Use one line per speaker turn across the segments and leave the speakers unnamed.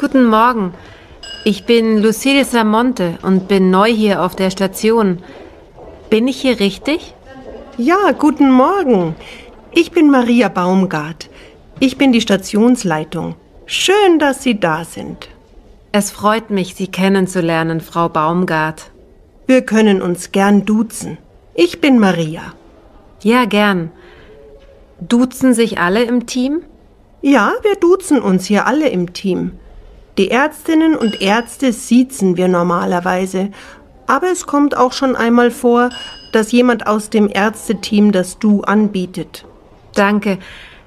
Guten Morgen. Ich bin Lucille Samonte und bin neu hier auf der Station. Bin ich hier richtig?
Ja, guten Morgen. Ich bin Maria Baumgart. Ich bin die Stationsleitung. Schön, dass Sie da sind.
Es freut mich, Sie kennenzulernen, Frau Baumgart.
Wir können uns gern duzen. Ich bin Maria.
Ja, gern. Duzen sich alle im Team?
Ja, wir duzen uns hier alle im Team. Die Ärztinnen und Ärzte siezen wir normalerweise, aber es kommt auch schon einmal vor, dass jemand aus dem Ärzteteam das Du anbietet.
Danke.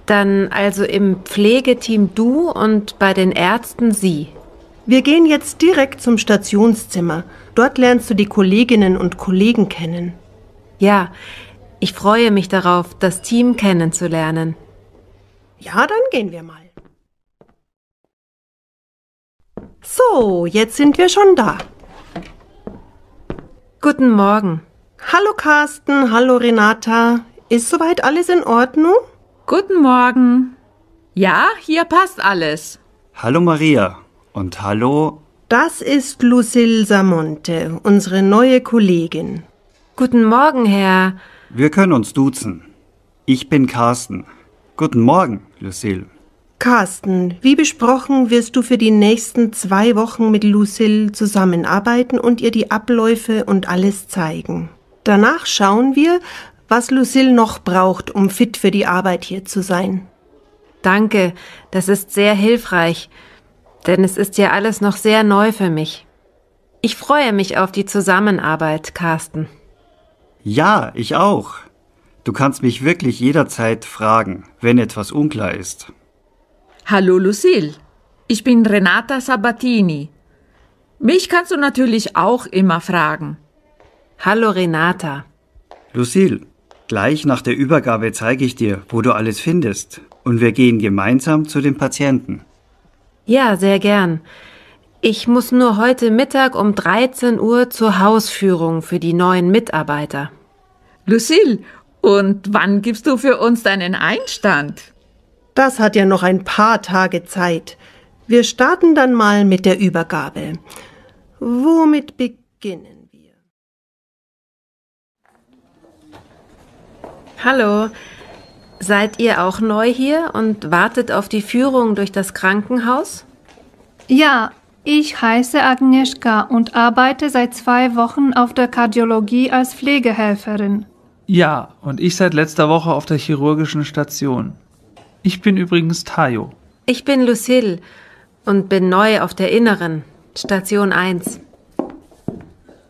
Dann also im Pflegeteam du und bei den Ärzten sie.
Wir gehen jetzt direkt zum Stationszimmer. Dort lernst du die Kolleginnen und Kollegen kennen.
Ja, ich freue mich darauf, das Team kennenzulernen.
Ja, dann gehen wir mal. So, jetzt sind wir schon da.
Guten Morgen.
Hallo Carsten, hallo Renata. Ist soweit alles in Ordnung?
Guten Morgen. Ja, hier passt alles.
Hallo Maria und hallo.
Das ist Lucille Samonte, unsere neue Kollegin.
Guten Morgen, Herr.
Wir können uns duzen. Ich bin Carsten. Guten Morgen, Lucille.
Carsten, wie besprochen wirst du für die nächsten zwei Wochen mit Lucille zusammenarbeiten und ihr die Abläufe und alles zeigen. Danach schauen wir, was Lucille noch braucht, um fit für die Arbeit hier zu sein.
Danke, das ist sehr hilfreich, denn es ist ja alles noch sehr neu für mich. Ich freue mich auf die Zusammenarbeit, Carsten.
Ja, ich auch. Du kannst mich wirklich jederzeit fragen, wenn etwas unklar ist.
Hallo Lucille, ich bin Renata Sabatini. Mich kannst du natürlich auch immer fragen.
Hallo Renata.
Lucille, gleich nach der Übergabe zeige ich dir, wo du alles findest, und wir gehen gemeinsam zu den Patienten.
Ja, sehr gern. Ich muss nur heute Mittag um 13 Uhr zur Hausführung für die neuen Mitarbeiter.
Lucille, und wann gibst du für uns deinen Einstand?
Das hat ja noch ein paar Tage Zeit. Wir starten dann mal mit der Übergabe. Womit beginnen wir?
Hallo. Seid ihr auch neu hier und wartet auf die Führung durch das Krankenhaus?
Ja, ich heiße Agnieszka und arbeite seit zwei Wochen auf der Kardiologie als Pflegehelferin.
Ja, und ich seit letzter Woche auf der chirurgischen Station. Ich bin übrigens Tayo.
Ich bin Lucille und bin neu auf der Inneren, Station 1.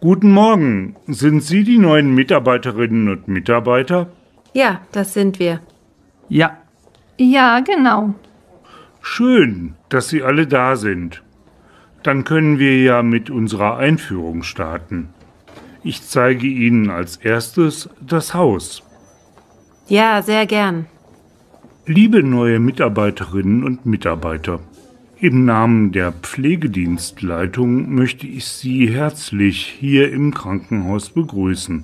Guten Morgen. Sind Sie die neuen Mitarbeiterinnen und Mitarbeiter?
Ja, das sind wir.
Ja,
Ja, genau.
Schön, dass Sie alle da sind. Dann können wir ja mit unserer Einführung starten. Ich zeige Ihnen als erstes das Haus.
Ja, sehr gern.
Liebe neue Mitarbeiterinnen und Mitarbeiter, im Namen der Pflegedienstleitung möchte ich Sie herzlich hier im Krankenhaus begrüßen.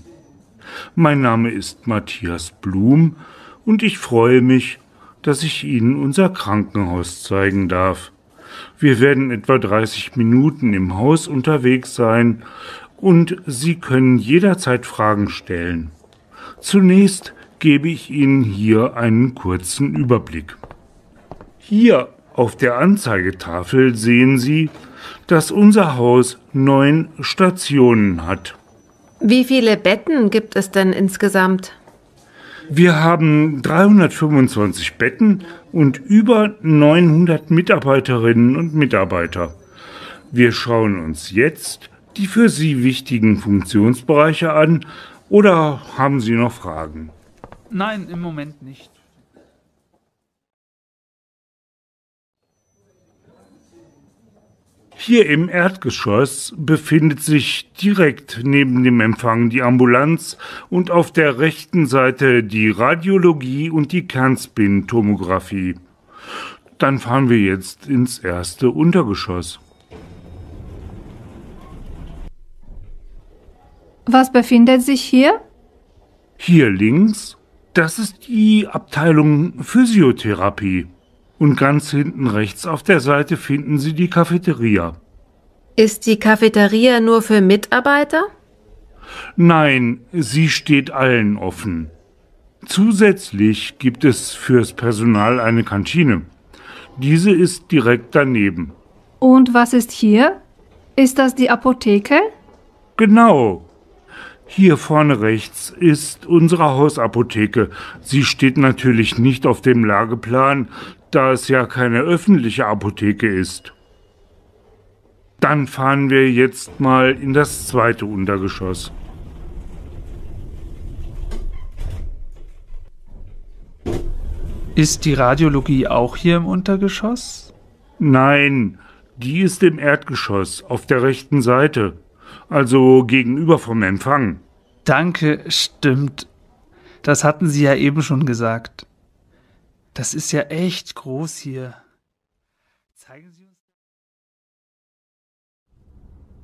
Mein Name ist Matthias Blum und ich freue mich, dass ich Ihnen unser Krankenhaus zeigen darf. Wir werden etwa 30 Minuten im Haus unterwegs sein und Sie können jederzeit Fragen stellen. Zunächst gebe ich Ihnen hier einen kurzen Überblick. Hier auf der Anzeigetafel sehen Sie, dass unser Haus neun Stationen hat.
Wie viele Betten gibt es denn insgesamt?
Wir haben 325 Betten und über 900 Mitarbeiterinnen und Mitarbeiter. Wir schauen uns jetzt die für Sie wichtigen Funktionsbereiche an oder haben Sie noch Fragen?
Nein, im Moment nicht.
Hier im Erdgeschoss befindet sich direkt neben dem Empfang die Ambulanz und auf der rechten Seite die Radiologie und die Kernspintomographie. Dann fahren wir jetzt ins erste Untergeschoss.
Was befindet sich hier?
Hier links, das ist die Abteilung Physiotherapie. Und ganz hinten rechts auf der Seite finden Sie die Cafeteria.
Ist die Cafeteria nur für Mitarbeiter?
Nein, sie steht allen offen. Zusätzlich gibt es fürs Personal eine Kantine. Diese ist direkt daneben.
Und was ist hier? Ist das die Apotheke?
Genau. Hier vorne rechts ist unsere Hausapotheke. Sie steht natürlich nicht auf dem Lageplan, da es ja keine öffentliche Apotheke ist. Dann fahren wir jetzt mal in das zweite Untergeschoss.
Ist die Radiologie auch hier im Untergeschoss?
Nein, die ist im Erdgeschoss auf der rechten Seite, also gegenüber vom Empfang.
Danke, stimmt. Das hatten Sie ja eben schon gesagt. Das ist ja echt groß hier. Zeigen Sie uns.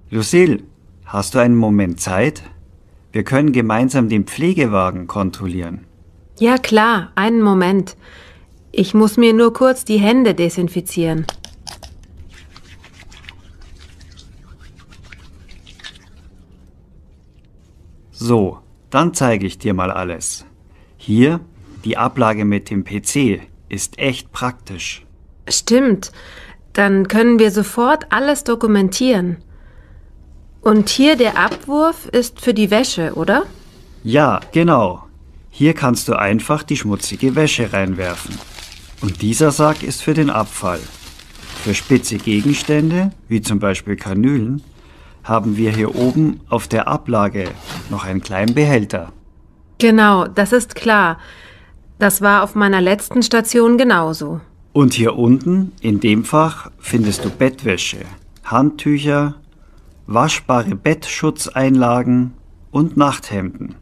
Lucille, hast du einen Moment Zeit? Wir können gemeinsam den Pflegewagen kontrollieren.
Ja klar, einen Moment. Ich muss mir nur kurz die Hände desinfizieren.
So, dann zeige ich dir mal alles. Hier, die Ablage mit dem PC ist echt praktisch.
Stimmt. Dann können wir sofort alles dokumentieren. Und hier der Abwurf ist für die Wäsche, oder?
Ja, genau. Hier kannst du einfach die schmutzige Wäsche reinwerfen. Und dieser Sack ist für den Abfall. Für spitze Gegenstände, wie zum Beispiel Kanülen, haben wir hier oben auf der Ablage noch einen kleinen Behälter.
Genau, das ist klar. Das war auf meiner letzten Station genauso.
Und hier unten, in dem Fach, findest du Bettwäsche, Handtücher, waschbare Bettschutzeinlagen und Nachthemden.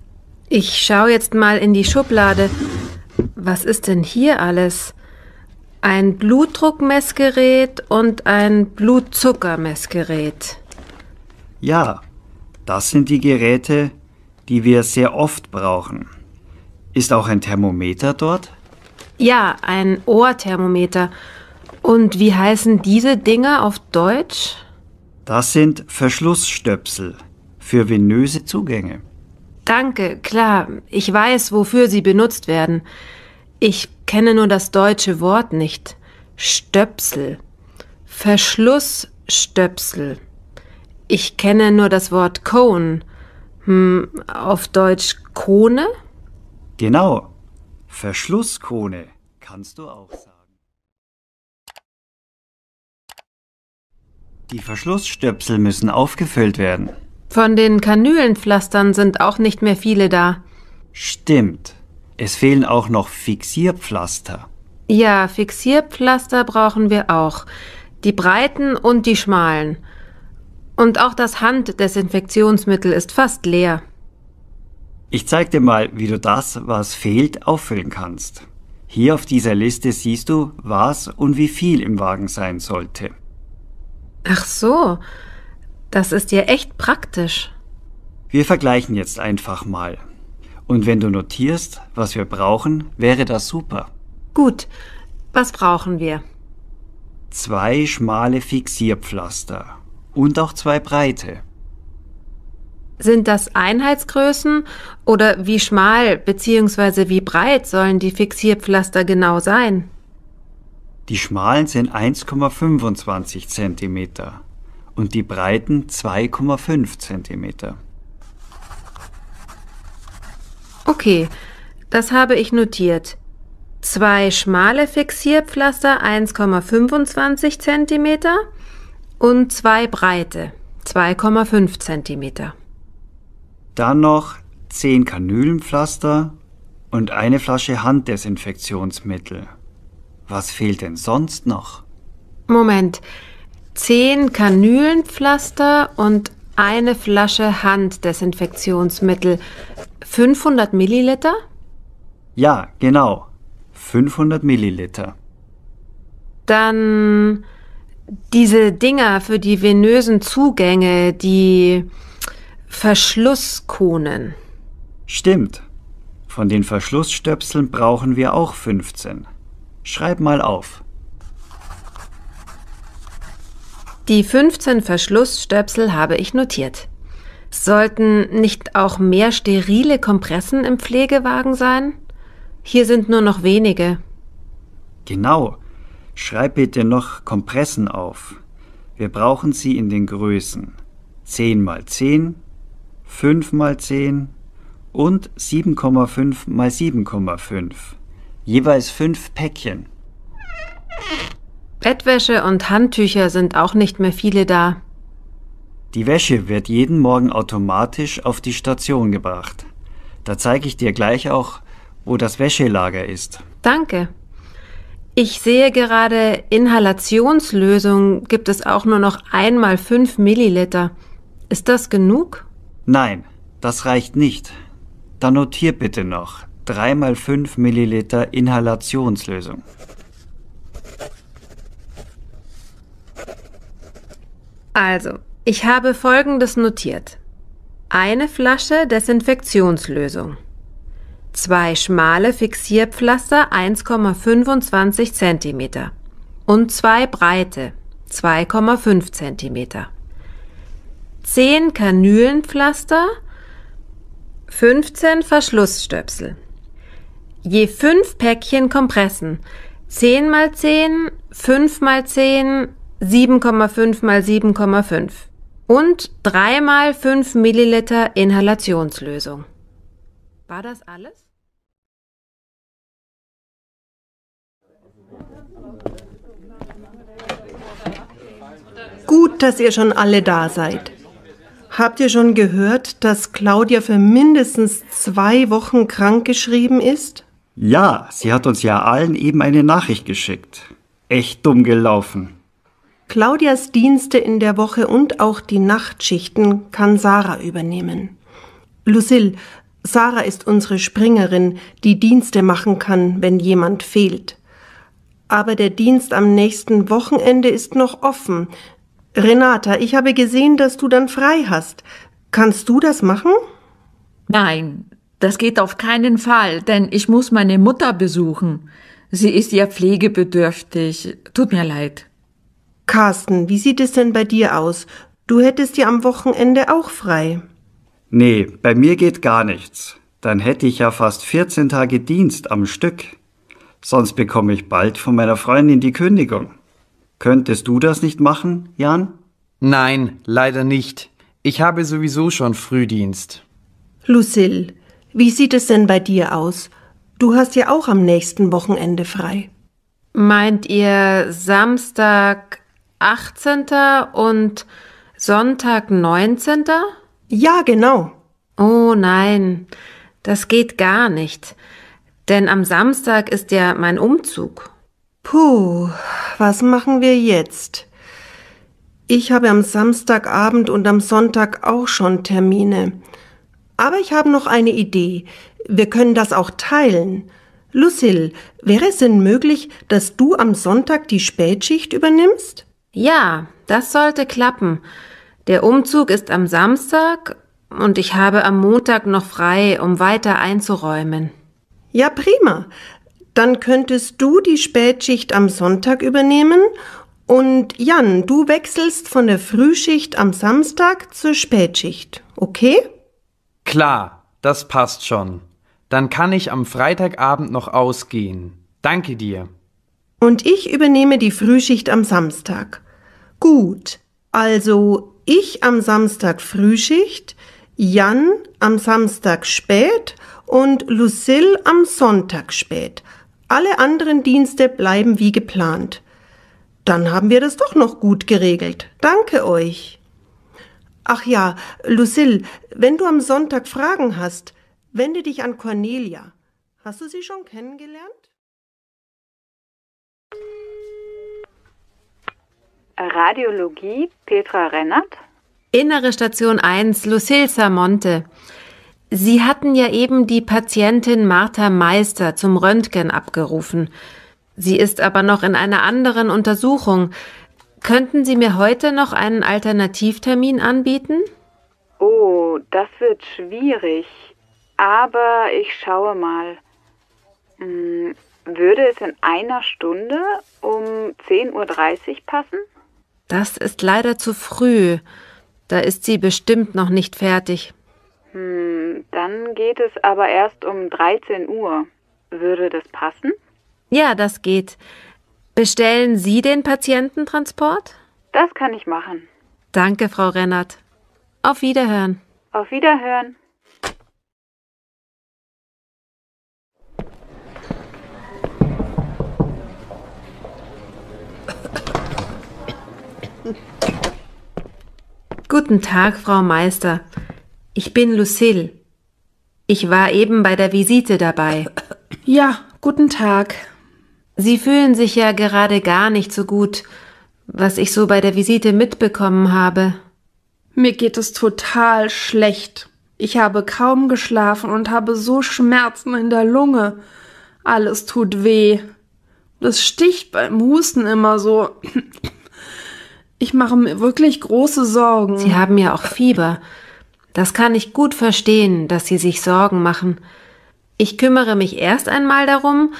Ich schaue jetzt mal in die Schublade. Was ist denn hier alles? Ein Blutdruckmessgerät und ein Blutzuckermessgerät.
Ja, das sind die Geräte, die wir sehr oft brauchen. Ist auch ein Thermometer dort?
Ja, ein Ohrthermometer. Und wie heißen diese Dinger auf Deutsch?
Das sind Verschlussstöpsel für venöse Zugänge.
Danke, klar, ich weiß, wofür sie benutzt werden. Ich kenne nur das deutsche Wort nicht. Stöpsel. Verschlussstöpsel. Ich kenne nur das Wort Cone. Hm, auf Deutsch Kone?
Genau. Verschlusskone kannst du auch sagen. Die Verschlussstöpsel müssen aufgefüllt werden.
Von den Kanülenpflastern sind auch nicht mehr viele da.
Stimmt. Es fehlen auch noch Fixierpflaster.
Ja, Fixierpflaster brauchen wir auch. Die breiten und die schmalen. Und auch das Handdesinfektionsmittel ist fast leer.
Ich zeig dir mal, wie du das, was fehlt, auffüllen kannst. Hier auf dieser Liste siehst du, was und wie viel im Wagen sein sollte.
Ach so, das ist ja echt praktisch.
Wir vergleichen jetzt einfach mal. Und wenn du notierst, was wir brauchen, wäre das super.
Gut, was brauchen wir?
Zwei schmale Fixierpflaster und auch zwei breite.
Sind das Einheitsgrößen oder wie schmal bzw. wie breit sollen die Fixierpflaster genau sein?
Die schmalen sind 1,25 cm und die breiten 2,5 cm.
Okay, das habe ich notiert. Zwei schmale Fixierpflaster 1,25 cm und zwei breite 2,5 cm.
Dann noch 10 Kanülenpflaster und eine Flasche Handdesinfektionsmittel. Was fehlt denn sonst noch?
Moment. Zehn Kanülenpflaster und eine Flasche Handdesinfektionsmittel. 500 Milliliter?
Ja, genau. 500 Milliliter.
Dann diese Dinger für die venösen Zugänge, die Verschlusskonen.
Stimmt. Von den Verschlussstöpseln brauchen wir auch 15. Schreib mal auf.
Die 15 Verschlussstöpsel habe ich notiert. Sollten nicht auch mehr sterile Kompressen im Pflegewagen sein? Hier sind nur noch wenige.
Genau. Schreib bitte noch Kompressen auf. Wir brauchen sie in den Größen 10 mal 10, 5 mal 10 und 7,5 mal 7,5. Jeweils fünf Päckchen.
Bettwäsche und Handtücher sind auch nicht mehr viele da.
Die Wäsche wird jeden Morgen automatisch auf die Station gebracht. Da zeige ich dir gleich auch, wo das Wäschelager ist.
Danke. Ich sehe gerade, Inhalationslösung gibt es auch nur noch einmal 5 Milliliter. Ist das genug?
Nein, das reicht nicht. Dann notier bitte noch 3 mal 5 Milliliter Inhalationslösung.
Also, ich habe Folgendes notiert. Eine Flasche Desinfektionslösung. Zwei schmale Fixierpflaster 1,25 cm und zwei breite 2,5 cm. Zehn Kanülenpflaster, 15 Verschlussstöpsel. Je fünf Päckchen Kompressen, 10 mal 10, 5 mal 10, 7,5 mal 7,5 und 3 mal 5 Milliliter Inhalationslösung. War das alles?
Gut, dass ihr schon alle da seid. Habt ihr schon gehört, dass Claudia für mindestens zwei Wochen krankgeschrieben ist?
Ja, sie hat uns ja allen eben eine Nachricht geschickt. Echt dumm gelaufen.
Claudias Dienste in der Woche und auch die Nachtschichten kann Sarah übernehmen. Lucille, Sarah ist unsere Springerin, die Dienste machen kann, wenn jemand fehlt. Aber der Dienst am nächsten Wochenende ist noch offen. Renata, ich habe gesehen, dass du dann frei hast. Kannst du das machen?
Nein, das geht auf keinen Fall, denn ich muss meine Mutter besuchen. Sie ist ja pflegebedürftig. Tut mir leid.
Carsten, wie sieht es denn bei dir aus? Du hättest ja am Wochenende auch frei.
Nee, bei mir geht gar nichts. Dann hätte ich ja fast 14 Tage Dienst am Stück. Sonst bekomme ich bald von meiner Freundin die Kündigung. Könntest du das nicht machen, Jan?
Nein, leider nicht. Ich habe sowieso schon Frühdienst.
Lucille, wie sieht es denn bei dir aus? Du hast ja auch am nächsten Wochenende frei.
Meint ihr Samstag 18. und Sonntag 19.?
Ja, genau.
Oh nein, das geht gar nicht. Denn am Samstag ist ja mein Umzug.
Puh, was machen wir jetzt? Ich habe am Samstagabend und am Sonntag auch schon Termine. Aber ich habe noch eine Idee. Wir können das auch teilen. Lucille, wäre es denn möglich, dass du am Sonntag die Spätschicht übernimmst?
Ja, das sollte klappen. Der Umzug ist am Samstag und ich habe am Montag noch frei, um weiter einzuräumen.
Ja, prima. Dann könntest du die Spätschicht am Sonntag übernehmen und Jan, du wechselst von der Frühschicht am Samstag zur Spätschicht, okay?
Klar, das passt schon. Dann kann ich am Freitagabend noch ausgehen. Danke dir.
Und ich übernehme die Frühschicht am Samstag. Gut, also ich am Samstag Frühschicht, Jan am Samstag spät und Lucille am Sonntag spät. Alle anderen Dienste bleiben wie geplant. Dann haben wir das doch noch gut geregelt. Danke euch. Ach ja, Lucille, wenn du am Sonntag Fragen hast, wende dich an Cornelia. Hast du sie schon kennengelernt?
Radiologie Petra Rennert.
Innere Station 1, Lucille Samonte. Sie hatten ja eben die Patientin Martha Meister zum Röntgen abgerufen. Sie ist aber noch in einer anderen Untersuchung. Könnten Sie mir heute noch einen Alternativtermin anbieten?
Oh, das wird schwierig. Aber ich schaue mal. Hm, würde es in einer Stunde um 10.30 Uhr passen?
Das ist leider zu früh. Da ist sie bestimmt noch nicht fertig.
Hm, dann geht es aber erst um 13 Uhr. Würde das passen?
Ja, das geht. Bestellen Sie den Patiententransport?
Das kann ich machen.
Danke, Frau Rennert. Auf Wiederhören.
Auf Wiederhören.
Guten Tag, Frau Meister. Ich bin Lucille. Ich war eben bei der Visite dabei.
Ja, guten Tag.
Sie fühlen sich ja gerade gar nicht so gut, was ich so bei der Visite mitbekommen habe.
Mir geht es total schlecht. Ich habe kaum geschlafen und habe so Schmerzen in der Lunge. Alles tut weh. Das sticht beim Husten immer so. Ich mache mir wirklich große Sorgen.
Sie haben ja auch Fieber. Das kann ich gut verstehen, dass Sie sich Sorgen machen. Ich kümmere mich erst einmal darum,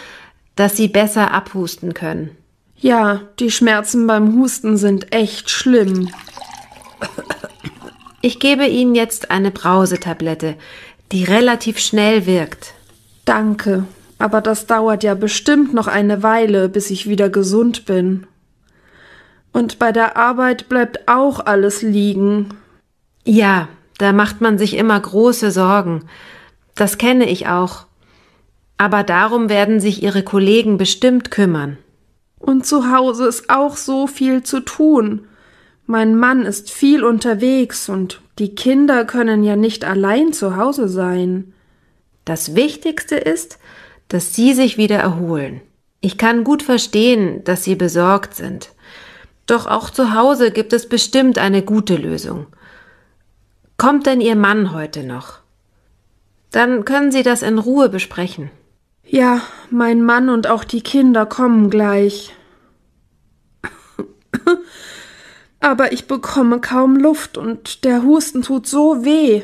dass Sie besser abhusten können.
Ja, die Schmerzen beim Husten sind echt schlimm.
Ich gebe Ihnen jetzt eine Brausetablette, die relativ schnell wirkt.
Danke, aber das dauert ja bestimmt noch eine Weile, bis ich wieder gesund bin. Und bei der Arbeit bleibt auch alles liegen.
Ja, da macht man sich immer große Sorgen. Das kenne ich auch. Aber darum werden sich Ihre Kollegen bestimmt kümmern.
Und zu Hause ist auch so viel zu tun. Mein Mann ist viel unterwegs und die Kinder können ja nicht allein zu Hause sein.
Das Wichtigste ist, dass Sie sich wieder erholen. Ich kann gut verstehen, dass Sie besorgt sind. Doch auch zu Hause gibt es bestimmt eine gute Lösung. Kommt denn Ihr Mann heute noch? Dann können Sie das in Ruhe besprechen.
Ja, mein Mann und auch die Kinder kommen gleich. Aber ich bekomme kaum Luft und der Husten tut so weh.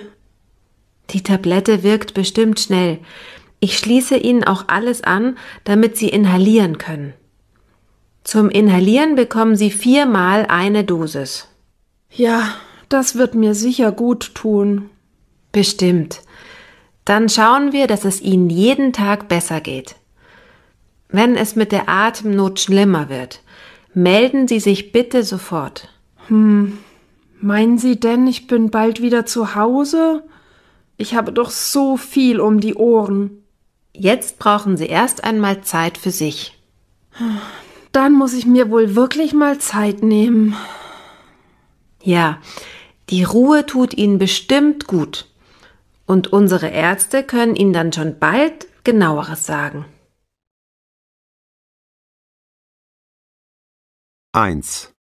Die Tablette wirkt bestimmt schnell. Ich schließe Ihnen auch alles an, damit Sie inhalieren können. Zum Inhalieren bekommen Sie viermal eine Dosis.
Ja, das wird mir sicher gut tun.
Bestimmt. Dann schauen wir, dass es Ihnen jeden Tag besser geht. Wenn es mit der Atemnot schlimmer wird, melden Sie sich bitte sofort.
Hm, meinen Sie denn, ich bin bald wieder zu Hause? Ich habe doch so viel um die Ohren.
Jetzt brauchen Sie erst einmal Zeit für sich.
Dann muss ich mir wohl wirklich mal Zeit nehmen.
Ja, die Ruhe tut Ihnen bestimmt gut. Und unsere Ärzte können Ihnen dann schon bald genaueres sagen.
1.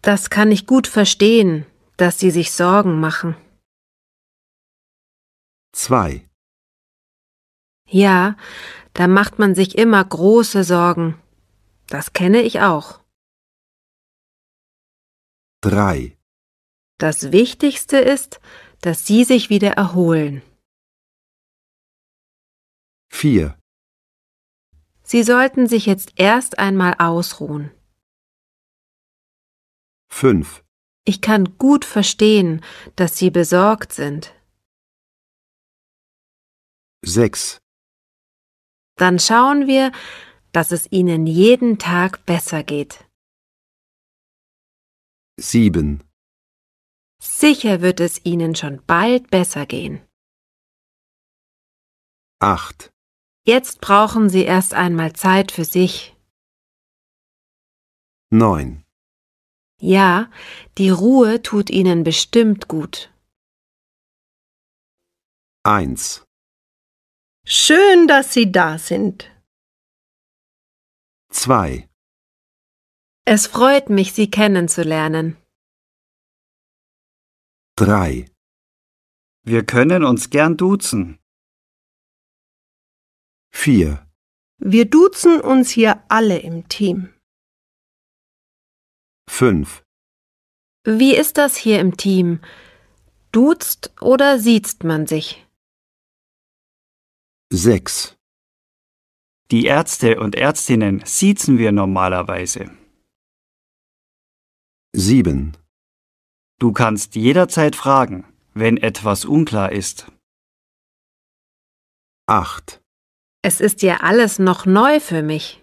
Das kann ich gut verstehen, dass Sie sich Sorgen machen.
2.
Ja, da macht man sich immer große Sorgen. Das kenne ich auch.
3.
Das Wichtigste ist, dass Sie sich wieder erholen.
4.
Sie sollten sich jetzt erst einmal ausruhen.
5.
Ich kann gut verstehen, dass Sie besorgt sind.
6.
Dann schauen wir, dass es Ihnen jeden Tag besser geht.
7.
Sicher wird es Ihnen schon bald besser gehen.
8.
Jetzt brauchen Sie erst einmal Zeit für sich.
9.
Ja, die Ruhe tut Ihnen bestimmt gut.
1.
Schön, dass Sie da sind.
2.
Es freut mich, Sie kennenzulernen.
3.
Wir können uns gern duzen.
4.
Wir duzen uns hier alle im Team.
5.
Wie ist das hier im Team? Duzt oder siezt man sich?
6.
Die Ärzte und Ärztinnen siezen wir normalerweise.
sieben,
Du kannst jederzeit fragen, wenn etwas unklar ist.
acht,
Es ist ja alles noch neu für mich.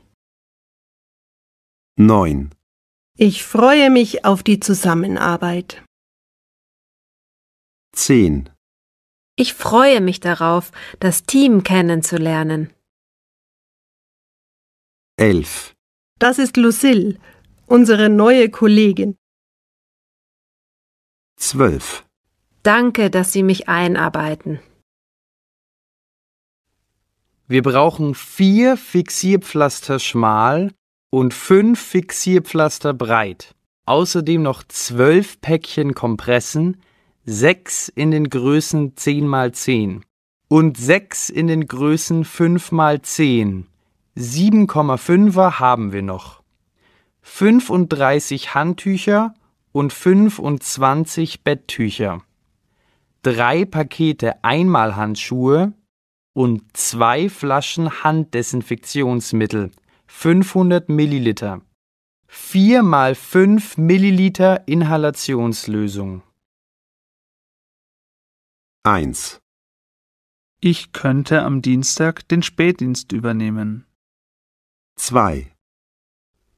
neun,
Ich freue mich auf die Zusammenarbeit.
zehn,
Ich freue mich darauf, das Team kennenzulernen.
Elf,
Das ist Lucille, unsere neue Kollegin.
zwölf,
Danke, dass Sie mich einarbeiten.
Wir brauchen vier Fixierpflaster schmal und fünf Fixierpflaster breit. Außerdem noch zwölf Päckchen Kompressen, sechs in den Größen 10 x 10 und sechs in den Größen 5 x 10. 7,5er haben wir noch. 35 Handtücher und 25 Betttücher. Drei Pakete Einmalhandschuhe und zwei Flaschen Handdesinfektionsmittel, 500 Milliliter. 4 mal 5 Milliliter Inhalationslösung.
eins,
Ich könnte am Dienstag den Spätdienst übernehmen.
Zwei,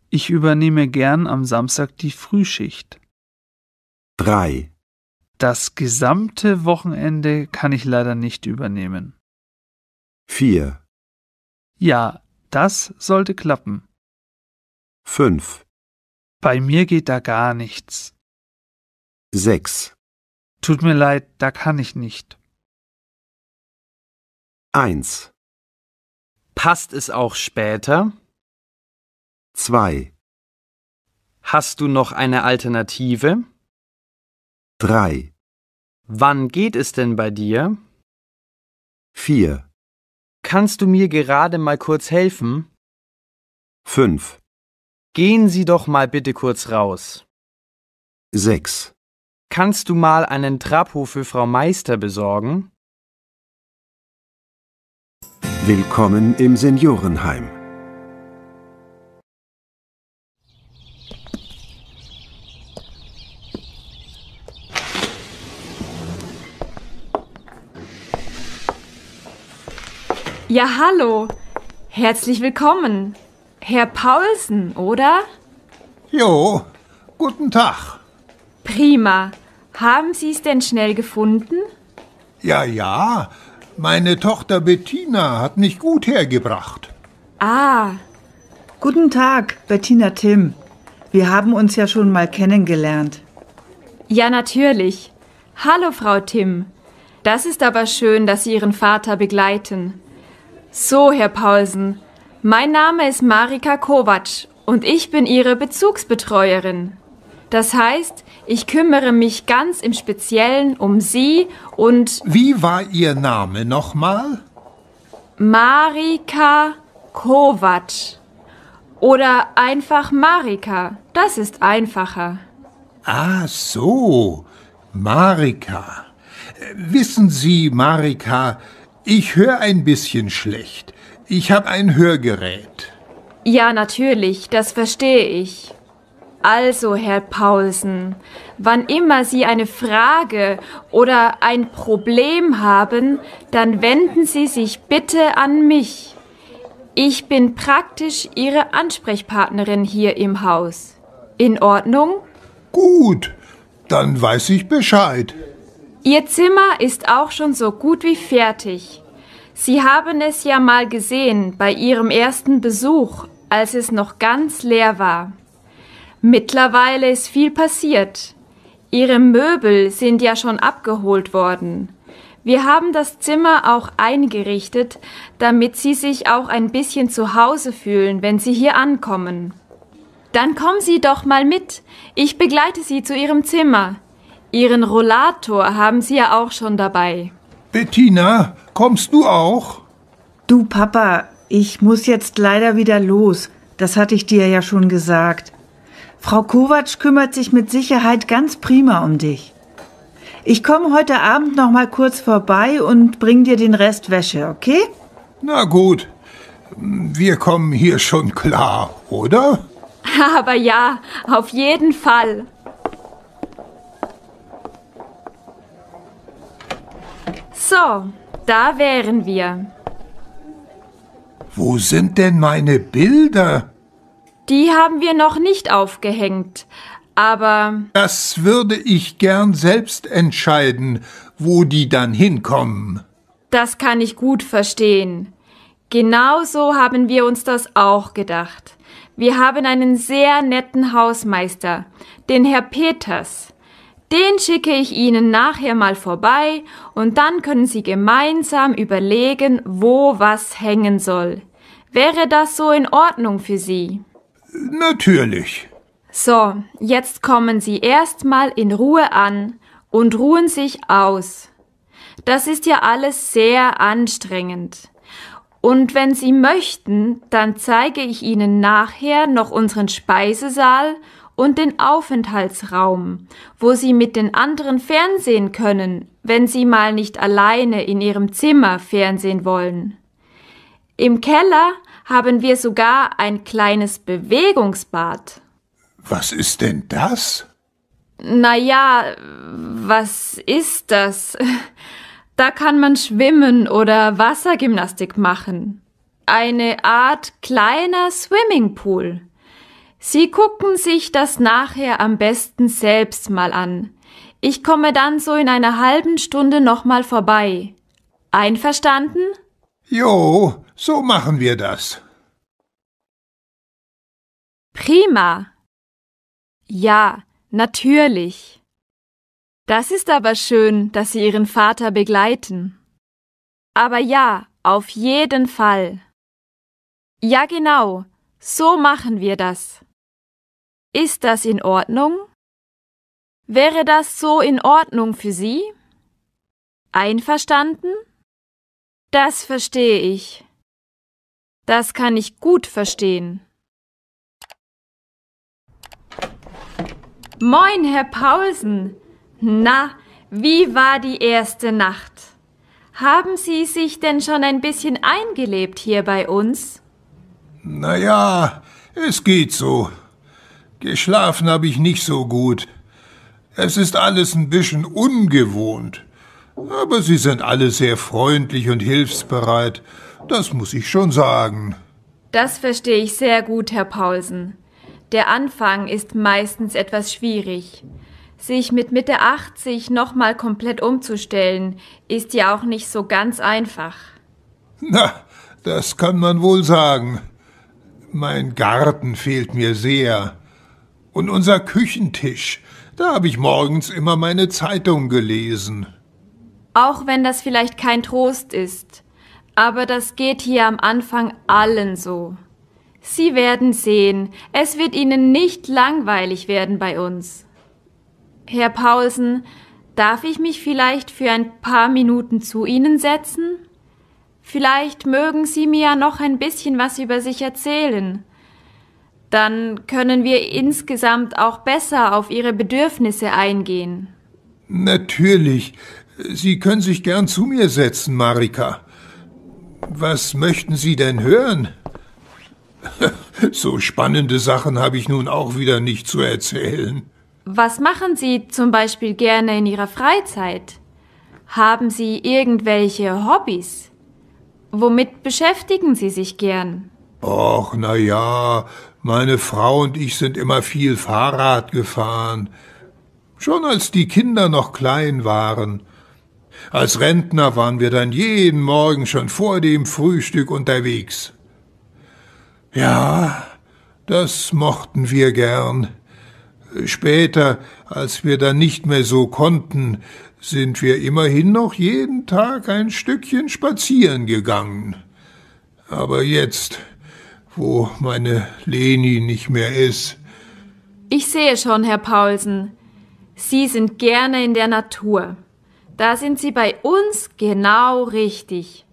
Ich übernehme gern am Samstag die Frühschicht.
drei,
Das gesamte Wochenende kann ich leider nicht übernehmen.
vier,
Ja, das sollte klappen.
fünf,
Bei mir geht da gar nichts.
sechs,
Tut mir leid, da kann ich nicht.
eins,
Passt es auch später?
Zwei,
Hast du noch eine Alternative?
drei,
Wann geht es denn bei dir?
vier,
Kannst du mir gerade mal kurz helfen?
fünf,
Gehen Sie doch mal bitte kurz raus.
sechs,
Kannst du mal einen Trappo für Frau Meister besorgen?
Willkommen im Seniorenheim.
Ja, hallo. Herzlich willkommen. Herr Paulsen, oder?
Jo, guten Tag.
Prima. Haben Sie es denn schnell gefunden?
Ja, ja, meine Tochter Bettina hat mich gut hergebracht.
Ah,
Guten Tag, Bettina Tim. Wir haben uns ja schon mal kennengelernt.
ja, natürlich. Hallo, Frau Tim. Das ist aber schön, dass Sie Ihren Vater begleiten. So, Herr Paulsen, mein Name ist Marika Kovac und ich bin Ihre Bezugsbetreuerin. Das heißt, ich kümmere mich ganz im Speziellen um Sie und
Wie war Ihr Name nochmal?
Marika Kovac. Oder einfach Marika. Das ist einfacher.
Ah, so, Marika. Äh, Wissen Sie, Marika, ich höre ein bisschen schlecht. Ich habe ein Hörgerät.
Ja, natürlich, das verstehe ich. Also, Herr Paulsen, wann immer Sie eine Frage oder ein Problem haben, dann wenden Sie sich bitte an mich. Ich bin praktisch Ihre Ansprechpartnerin hier im Haus. In Ordnung?
Gut, dann weiß ich Bescheid.
Ihr Zimmer ist auch schon so gut wie fertig. Sie haben es ja mal gesehen bei Ihrem ersten Besuch, als es noch ganz leer war. Mittlerweile ist viel passiert. Ihre Möbel sind ja schon abgeholt worden. Wir haben das Zimmer auch eingerichtet, damit Sie sich auch ein bisschen zu Hause fühlen, wenn Sie hier ankommen. Dann kommen Sie doch mal mit. Ich begleite Sie zu Ihrem Zimmer. Ihren Rollator haben Sie ja auch schon dabei.
Bettina, kommst du auch?
Du Papa, ich muss jetzt leider wieder los. Das hatte ich dir ja schon gesagt. Frau Kovac kümmert sich mit Sicherheit ganz prima um dich. Ich komme heute Abend noch mal kurz vorbei und bring dir den Rest Wäsche, okay?
Na gut, wir kommen hier schon klar, oder?
Aber ja, auf jeden Fall. So, da wären wir.
Wo sind denn meine Bilder?
Die haben wir noch nicht aufgehängt, aber.
Das würde ich gern selbst entscheiden, wo die dann hinkommen.
Das kann ich gut verstehen. Genauso haben wir uns das auch gedacht. Wir haben einen sehr netten Hausmeister, den Herr Peters. Den schicke ich Ihnen nachher mal vorbei und dann können Sie gemeinsam überlegen, wo was hängen soll. Wäre das so in Ordnung für Sie?
Natürlich.
So, jetzt kommen Sie erstmal in Ruhe an und ruhen sich aus. Das ist ja alles sehr anstrengend. Und wenn Sie möchten, dann zeige ich Ihnen nachher noch unseren Speisesaal und den Aufenthaltsraum, wo Sie mit den anderen fernsehen können, wenn Sie mal nicht alleine in Ihrem Zimmer fernsehen wollen. Im Keller haben wir sogar ein kleines Bewegungsbad.
Was ist denn das?
Na ja, was ist das? Da kann man schwimmen oder Wassergymnastik machen. Eine Art kleiner Swimmingpool. Sie gucken sich das nachher am besten selbst mal an. Ich komme dann so in einer halben Stunde nochmal vorbei. Einverstanden?
Jo, so machen wir das.
Prima. Ja, natürlich. Das ist aber schön, dass Sie Ihren Vater begleiten. Aber ja, auf jeden Fall. Ja, genau, so machen wir das. Ist das in Ordnung? Wäre das so in Ordnung für Sie? Einverstanden? Das verstehe ich. Das kann ich gut verstehen. Moin, Herr Paulsen. Na, wie war die erste Nacht? Haben Sie sich denn schon ein bisschen eingelebt hier bei uns?
Na ja, es geht so. Geschlafen habe ich nicht so gut. Es ist alles ein bisschen ungewohnt. Aber Sie sind alle sehr freundlich und hilfsbereit. Das muss ich schon sagen.
Das verstehe ich sehr gut, Herr Paulsen. Der Anfang ist meistens etwas schwierig. Sich mit Mitte 80 nochmal komplett umzustellen, ist ja auch nicht so ganz einfach.
Na, das kann man wohl sagen. Mein Garten fehlt mir sehr. Und unser Küchentisch, da habe ich morgens immer meine Zeitung gelesen.
Auch wenn das vielleicht kein Trost ist, aber das geht hier am Anfang allen so. Sie werden sehen, es wird Ihnen nicht langweilig werden bei uns. Herr Paulsen, darf ich mich vielleicht für ein paar Minuten zu Ihnen setzen? Vielleicht mögen Sie mir ja noch ein bisschen was über sich erzählen. Dann können wir insgesamt auch besser auf Ihre Bedürfnisse eingehen.
Natürlich. Sie können sich gern zu mir setzen, Marika. Was möchten Sie denn hören? so spannende Sachen habe ich nun auch wieder nicht zu erzählen.
Was machen Sie zum Beispiel gerne in Ihrer Freizeit? Haben Sie irgendwelche Hobbys? Womit beschäftigen Sie sich gern?
Och, na ja, meine Frau und ich sind immer viel Fahrrad gefahren. Schon als die Kinder noch klein waren. Als Rentner waren wir dann jeden Morgen schon vor dem Frühstück unterwegs. Ja, das mochten wir gern. Später, als wir dann nicht mehr so konnten, sind wir immerhin noch jeden Tag ein Stückchen spazieren gegangen. Aber jetzt, wo meine Leni nicht mehr ist.
Ich sehe schon, Herr Paulsen. Sie sind gerne in der Natur. Da sind Sie bei uns genau richtig.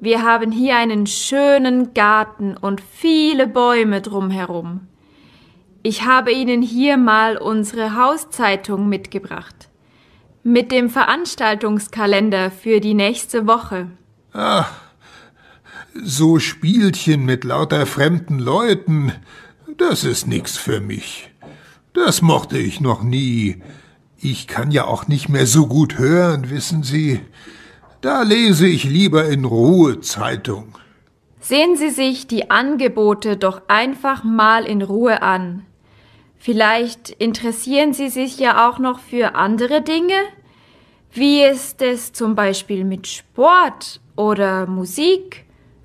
Wir haben hier einen schönen Garten und viele Bäume drumherum. Ich habe Ihnen hier mal unsere Hauszeitung mitgebracht. Mit dem Veranstaltungskalender für die nächste Woche.
Ach, so Spielchen mit lauter fremden Leuten, das ist nix für mich. Das mochte ich noch nie. Ich kann ja auch nicht mehr so gut hören, wissen Sie. Da lese ich lieber in Ruhe Zeitung.
Sehen Sie sich die Angebote doch einfach mal in Ruhe an. Vielleicht interessieren Sie sich ja auch noch für andere Dinge? Wie ist es zum Beispiel mit Sport oder Musik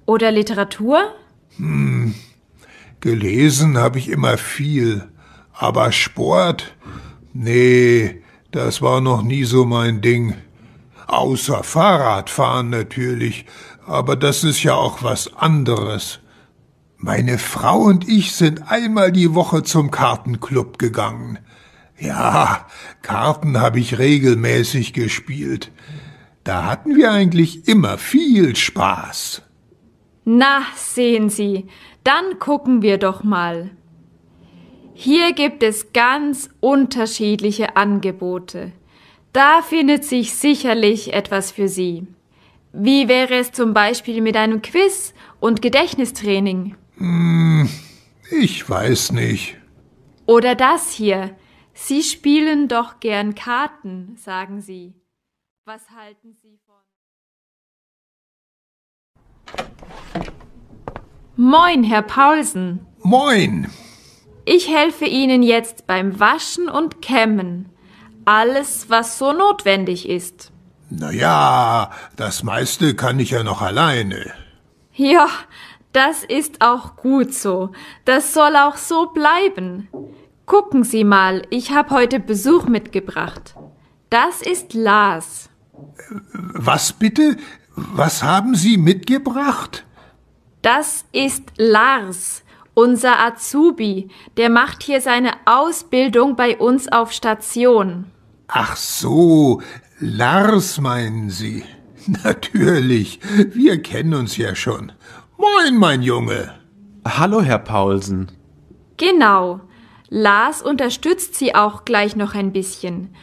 oder Literatur?
Hm, gelesen habe ich immer viel, aber Sport, nee, das war noch nie so mein Ding. Außer Fahrradfahren natürlich, aber das ist ja auch was anderes. Meine Frau und ich sind einmal die Woche zum Kartenclub gegangen. Ja, Karten habe ich regelmäßig gespielt. Da hatten wir eigentlich immer viel Spaß.
Na, sehen Sie, dann gucken wir doch mal. Hier gibt es ganz unterschiedliche Angebote. Da findet sich sicherlich etwas für Sie. Wie wäre es zum Beispiel mit einem Quiz und Gedächtnistraining?
Hm, ich weiß nicht.
Oder das hier. Sie spielen doch gern Karten, sagen Sie. Was halten Sie Moin, Herr Paulsen.
Moin.
Ich helfe Ihnen jetzt beim Waschen und Kämmen. Alles, was so notwendig ist.
Na ja, das meiste kann ich ja noch alleine.
Ja, das ist auch gut so. Das soll auch so bleiben. Gucken Sie mal, ich habe heute Besuch mitgebracht. Das ist Lars.
Was bitte? Was haben Sie mitgebracht?
Das ist Lars, unser Azubi. Der macht hier seine Ausbildung bei uns auf Station.
Ach so, Lars meinen Sie. Natürlich, wir kennen uns ja schon. Moin, mein Junge.
Hallo, Herr Paulsen.
Genau. Lars unterstützt Sie auch gleich noch ein bisschen.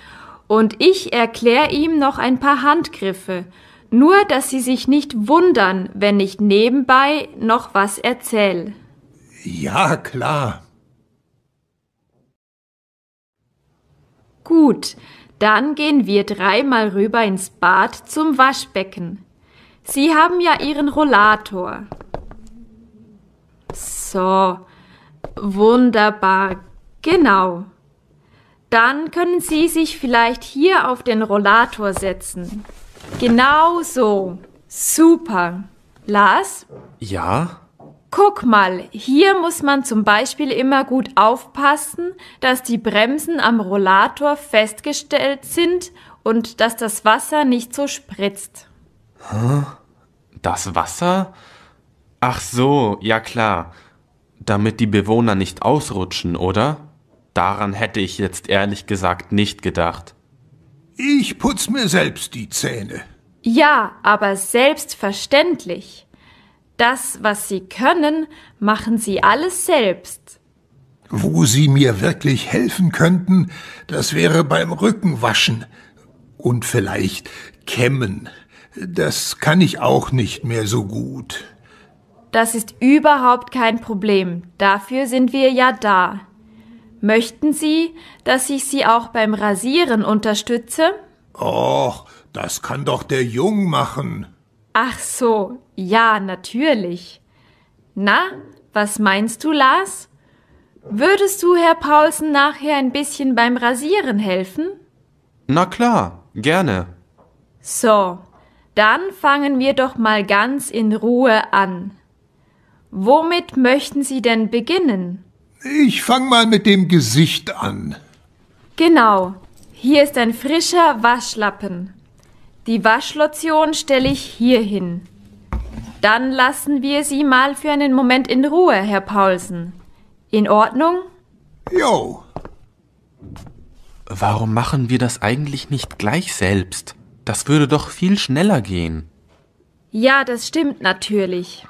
Und ich erkläre ihm noch ein paar Handgriffe. Nur, dass Sie sich nicht wundern, wenn ich nebenbei noch was erzähle.
Ja, klar.
Gut, dann gehen wir dreimal rüber ins Bad zum Waschbecken. Sie haben ja Ihren Rollator. So, wunderbar, genau. Dann können Sie sich vielleicht hier auf den Rollator setzen. Genau so. Super. Lars?
Ja?
Guck mal, hier muss man zum Beispiel immer gut aufpassen, dass die Bremsen am Rollator festgestellt sind und dass das Wasser nicht so spritzt.
Das Wasser? Ach so, ja klar. Damit die Bewohner nicht ausrutschen, oder? Daran hätte ich jetzt ehrlich gesagt nicht gedacht.
Ich putz mir selbst die Zähne.
Ja, aber selbstverständlich. Das, was Sie können, machen Sie alles selbst.
Wo Sie mir wirklich helfen könnten, das wäre beim Rückenwaschen und vielleicht Kämmen. Das kann ich auch nicht mehr so gut.
Das ist überhaupt kein Problem. Dafür sind wir ja da. Möchten Sie, dass ich Sie auch beim Rasieren unterstütze?
Och, das kann doch der Jung machen.
Ach so, ja, natürlich. Na, was meinst du, Lars? Würdest du Herr Paulsen nachher ein bisschen beim Rasieren helfen?
Na klar, gerne.
So, dann fangen wir doch mal ganz in Ruhe an. Womit möchten Sie denn beginnen?
Ich fang mal mit dem Gesicht an.
Genau. Hier ist ein frischer Waschlappen. Die Waschlotion stelle ich hier hin. Dann lassen wir Sie mal für einen Moment in Ruhe, Herr Paulsen. In Ordnung?
Jo.
Warum machen wir das eigentlich nicht gleich selbst? Das würde doch viel schneller gehen.
Ja, das stimmt natürlich.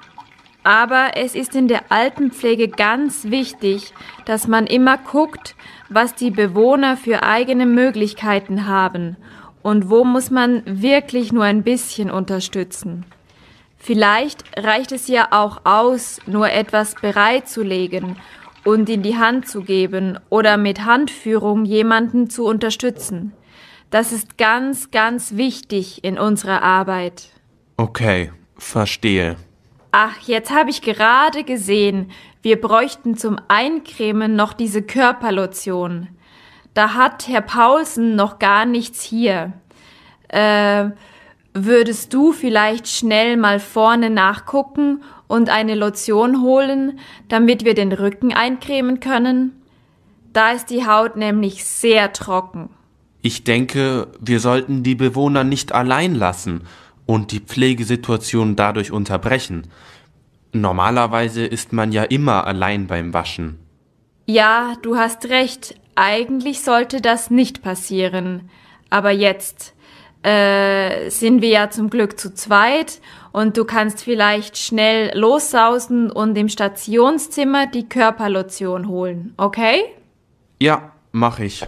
Aber es ist in der Altenpflege ganz wichtig, dass man immer guckt, was die Bewohner für eigene Möglichkeiten haben und wo muss man wirklich nur ein bisschen unterstützen. Vielleicht reicht es ja auch aus, nur etwas bereitzulegen und in die Hand zu geben oder mit Handführung jemanden zu unterstützen. Das ist ganz, ganz wichtig in unserer Arbeit.
Okay, verstehe.
Ach, jetzt habe ich gerade gesehen, wir bräuchten zum Eincremen noch diese Körperlotion. Da hat Herr Paulsen noch gar nichts hier. Äh, würdest du vielleicht schnell mal vorne nachgucken und eine Lotion holen, damit wir den Rücken eincremen können? Da ist die Haut nämlich sehr trocken.
Ich denke, wir sollten die Bewohner nicht allein lassen und die Pflegesituation dadurch unterbrechen. Normalerweise ist man ja immer allein beim Waschen.
Ja, du hast recht. Eigentlich sollte das nicht passieren. Aber jetzt äh, sind wir ja zum Glück zu zweit und du kannst vielleicht schnell lossausen und im Stationszimmer die Körperlotion holen, okay?
Ja, mach ich.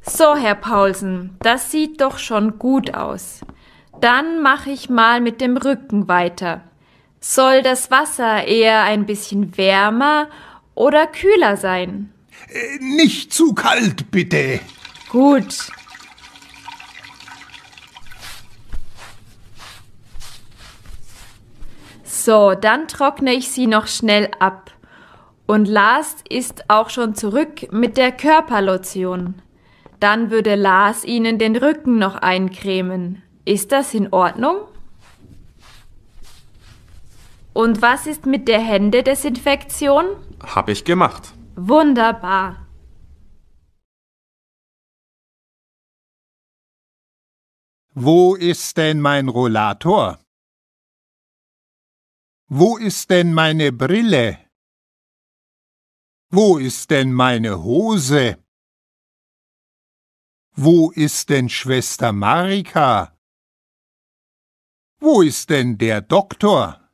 So, Herr Paulsen, das sieht doch schon gut aus. Dann mache ich mal mit dem Rücken weiter. Soll das Wasser eher ein bisschen wärmer oder kühler sein?
Äh, nicht zu kalt, bitte.
Gut. So, dann trockne ich sie noch schnell ab. Und Lars ist auch schon zurück mit der Körperlotion. Dann würde Lars Ihnen den Rücken noch eincremen. Ist das in Ordnung? Und was ist mit der Händedesinfektion?
Hab ich gemacht.
Wunderbar.
Wo ist denn mein Rollator? Wo ist denn meine Brille? Wo ist denn meine Hose? Wo ist denn Schwester Marika? Wo ist denn der Doktor?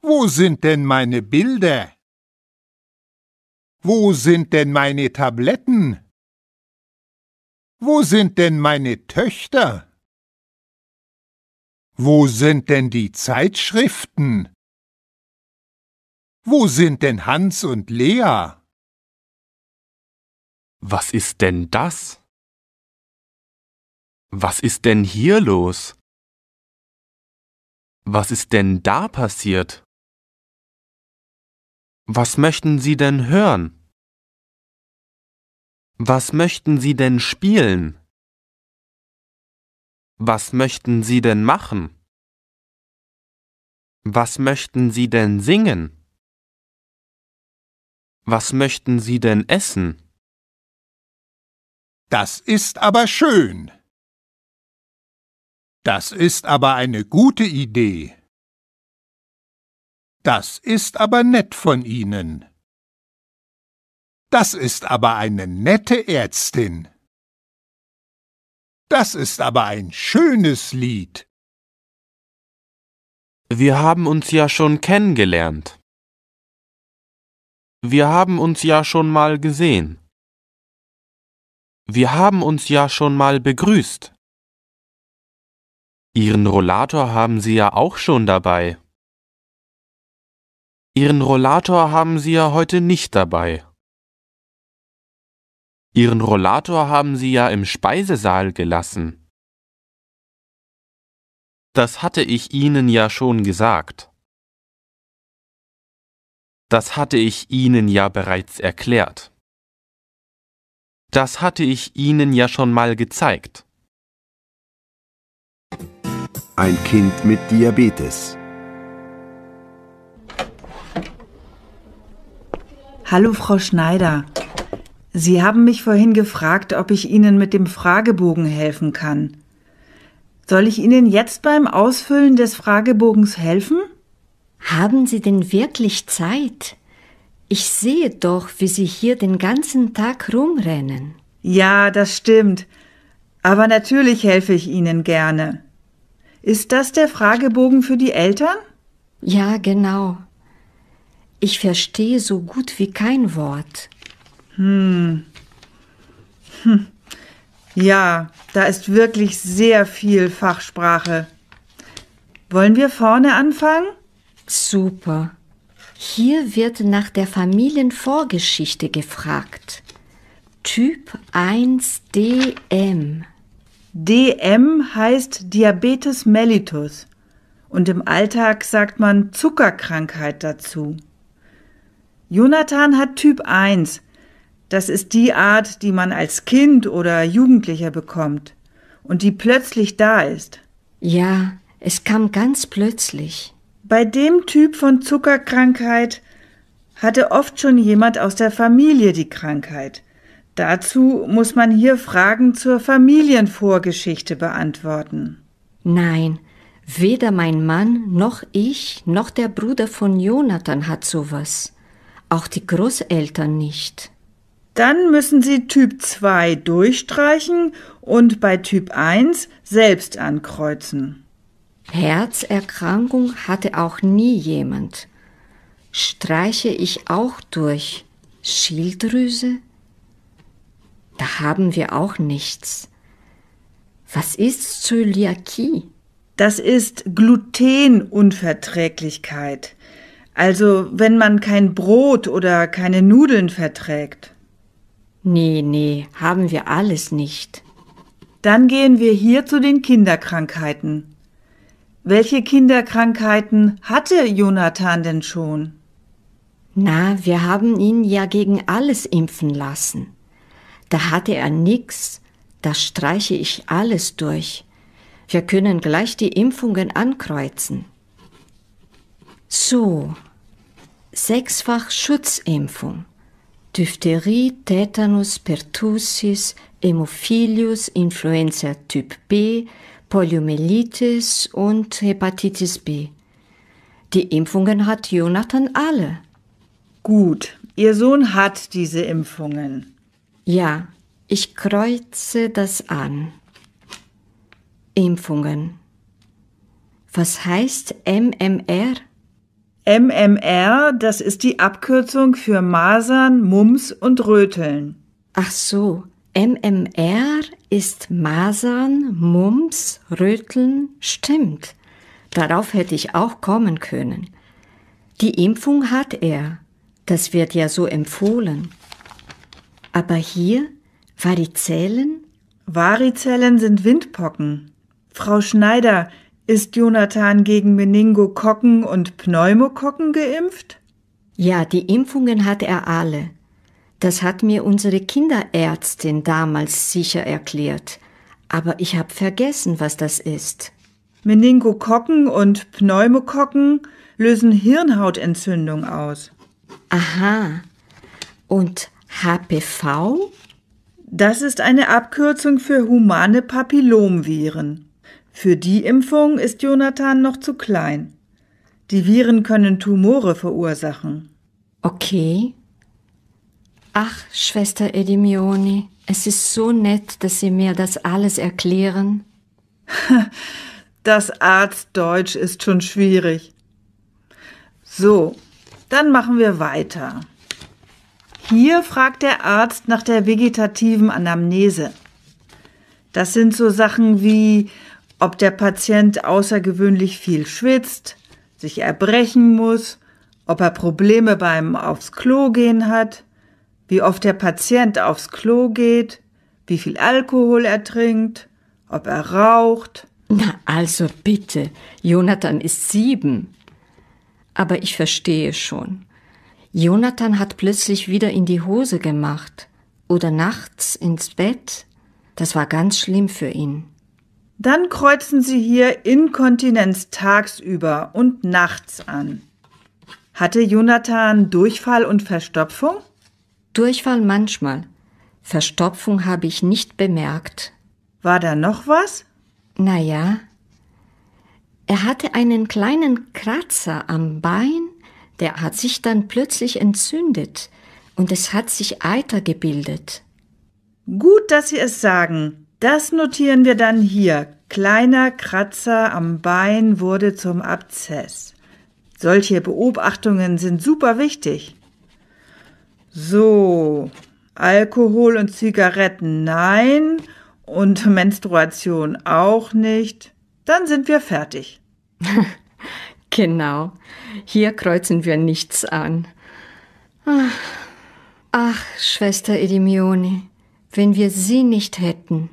Wo sind denn meine Bilder? Wo sind denn meine Tabletten? Wo sind denn meine Töchter? Wo sind denn die Zeitschriften? Wo sind denn Hans und Lea?
Was ist denn das? Was ist denn hier los? Was ist denn da passiert? Was möchten Sie denn hören? Was möchten Sie denn spielen? Was möchten Sie denn machen? Was möchten Sie denn singen? Was möchten Sie denn essen?
Das ist aber schön. Das ist aber eine gute Idee. Das ist aber nett von Ihnen. Das ist aber eine nette Ärztin. Das ist aber ein schönes Lied.
Wir haben uns ja schon kennengelernt. Wir haben uns ja schon mal gesehen. Wir haben uns ja schon mal begrüßt. Ihren Rollator haben Sie ja auch schon dabei. Ihren Rollator haben Sie ja heute nicht dabei. Ihren Rollator haben Sie ja im Speisesaal gelassen. Das hatte ich Ihnen ja schon gesagt. Das hatte ich Ihnen ja bereits erklärt. Das hatte ich Ihnen ja schon mal gezeigt.
Ein Kind mit Diabetes.
Hallo, Frau Schneider. Sie haben mich vorhin gefragt, ob ich Ihnen mit dem Fragebogen helfen kann. Soll ich Ihnen jetzt beim Ausfüllen des Fragebogens helfen?
Haben Sie denn wirklich Zeit? Ich sehe doch, wie Sie hier den ganzen Tag rumrennen.
Ja, das stimmt. Aber natürlich helfe ich Ihnen gerne. Ist das der Fragebogen für die Eltern?
Ja, genau. Ich verstehe so gut wie kein Wort.
Hm. Hm. Ja, da ist wirklich sehr viel Fachsprache. Wollen wir vorne anfangen?
Super. Hier wird nach der Familienvorgeschichte gefragt. Typ 1 DM.
DM heißt Diabetes mellitus und im Alltag sagt man Zuckerkrankheit dazu. Jonathan hat Typ 1. Das ist die Art, die man als Kind oder Jugendlicher bekommt und die plötzlich da ist.
Ja, es kam ganz plötzlich.
Bei dem Typ von Zuckerkrankheit hatte oft schon jemand aus der Familie die Krankheit. Dazu muss man hier Fragen zur Familienvorgeschichte beantworten.
Nein, weder mein Mann noch ich noch der Bruder von Jonathan hat sowas. Auch die Großeltern nicht.
Dann müssen Sie Typ 2 durchstreichen und bei Typ 1 selbst ankreuzen.
Herzerkrankung hatte auch nie jemand. Streiche ich auch durch. Schilddrüse? Da haben wir auch nichts. Was ist Zöliakie?
Das ist Glutenunverträglichkeit. Also wenn man kein Brot oder keine Nudeln verträgt.
Nee, nee, haben wir alles nicht.
Dann gehen wir hier zu den Kinderkrankheiten. Welche Kinderkrankheiten hatte Jonathan denn schon?
Na, wir haben ihn ja gegen alles impfen lassen. Da hatte er nix, da streiche ich alles durch. Wir können gleich die Impfungen ankreuzen. So, sechsfach Schutzimpfung. Diphtherie, Tetanus, Pertussis, Hämophilus, Influenza Typ B, Poliomyelitis und Hepatitis B. Die Impfungen hat Jonathan alle.
Gut, Ihr Sohn hat diese Impfungen.
Ja, ich kreuze das an. Impfungen. Was heißt MMR?
MMR, das ist die Abkürzung für Masern, Mumps und Röteln.
Ach so, MMR ist Masern, Mumps, Röteln, stimmt. Darauf hätte ich auch kommen können. Die Impfung hat er. Das wird ja so empfohlen. Aber hier Varizellen?
Varizellen sind Windpocken. Frau Schneider, ist Jonathan gegen Meningokokken und Pneumokokken geimpft?
Ja, die Impfungen hat er alle. Das hat mir unsere Kinderärztin damals sicher erklärt. Aber ich habe vergessen, was das ist.
Meningokokken und Pneumokokken lösen Hirnhautentzündung aus.
Aha. Und HPV?
Das ist eine Abkürzung für humane Papillomviren. Für die Impfung ist Jonathan noch zu klein. Die Viren können Tumore verursachen.
Okay. Ach, Schwester Edimioni, es ist so nett, dass Sie mir das alles erklären.
Das Arztdeutsch ist schon schwierig. So, dann machen wir weiter. Hier fragt der Arzt nach der vegetativen Anamnese. Das sind so Sachen wie, ob der Patient außergewöhnlich viel schwitzt, sich erbrechen muss, ob er Probleme beim aufs Klo gehen hat, wie oft der Patient aufs Klo geht, wie viel Alkohol er trinkt, ob er raucht.
Na, also bitte, Jonathan ist sieben. Aber ich verstehe schon. Jonathan hat plötzlich wieder in die Hose gemacht oder nachts ins Bett. Das war ganz schlimm für ihn.
Dann kreuzen Sie hier Inkontinenz tagsüber und nachts an. Hatte Jonathan Durchfall und Verstopfung?
Durchfall manchmal. Verstopfung habe ich nicht bemerkt.
War da noch was?
Na ja. Er hatte einen kleinen Kratzer am Bein, der hat sich dann plötzlich entzündet und es hat sich Eiter gebildet.
Gut, dass Sie es sagen. Das notieren wir dann hier. Kleiner Kratzer am Bein wurde zum Abzess. Solche Beobachtungen sind super wichtig. So, Alkohol und Zigaretten nein und Menstruation auch nicht. Dann sind wir fertig.
genau. Hier kreuzen wir nichts an. Ach, ach Schwester Edimione, wenn wir Sie nicht hätten.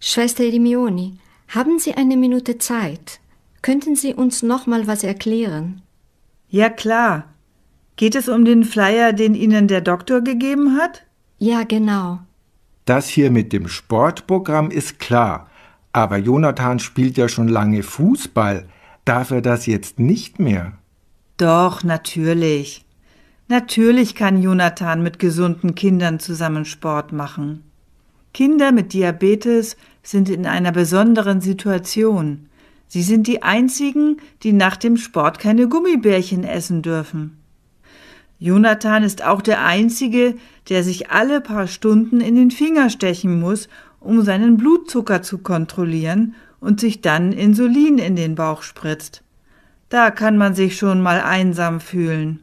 Schwester Erimioni, haben Sie eine Minute Zeit? Könnten Sie uns noch mal was erklären?
Ja, klar. Geht es um den Flyer, den Ihnen der Doktor gegeben hat?
Ja, genau.
Das hier mit dem Sportprogramm ist klar. Aber Jonathan spielt ja schon lange Fußball. Darf er das jetzt nicht mehr?
Doch, natürlich. Natürlich kann Jonathan mit gesunden Kindern zusammen Sport machen. Kinder mit Diabetes sind in einer besonderen Situation. Sie sind die einzigen, die nach dem Sport keine Gummibärchen essen dürfen. Jonathan ist auch der einzige, der sich alle paar Stunden in den Finger stechen muss, um seinen Blutzucker zu kontrollieren und sich dann Insulin in den Bauch spritzt. Da kann man sich schon mal einsam fühlen.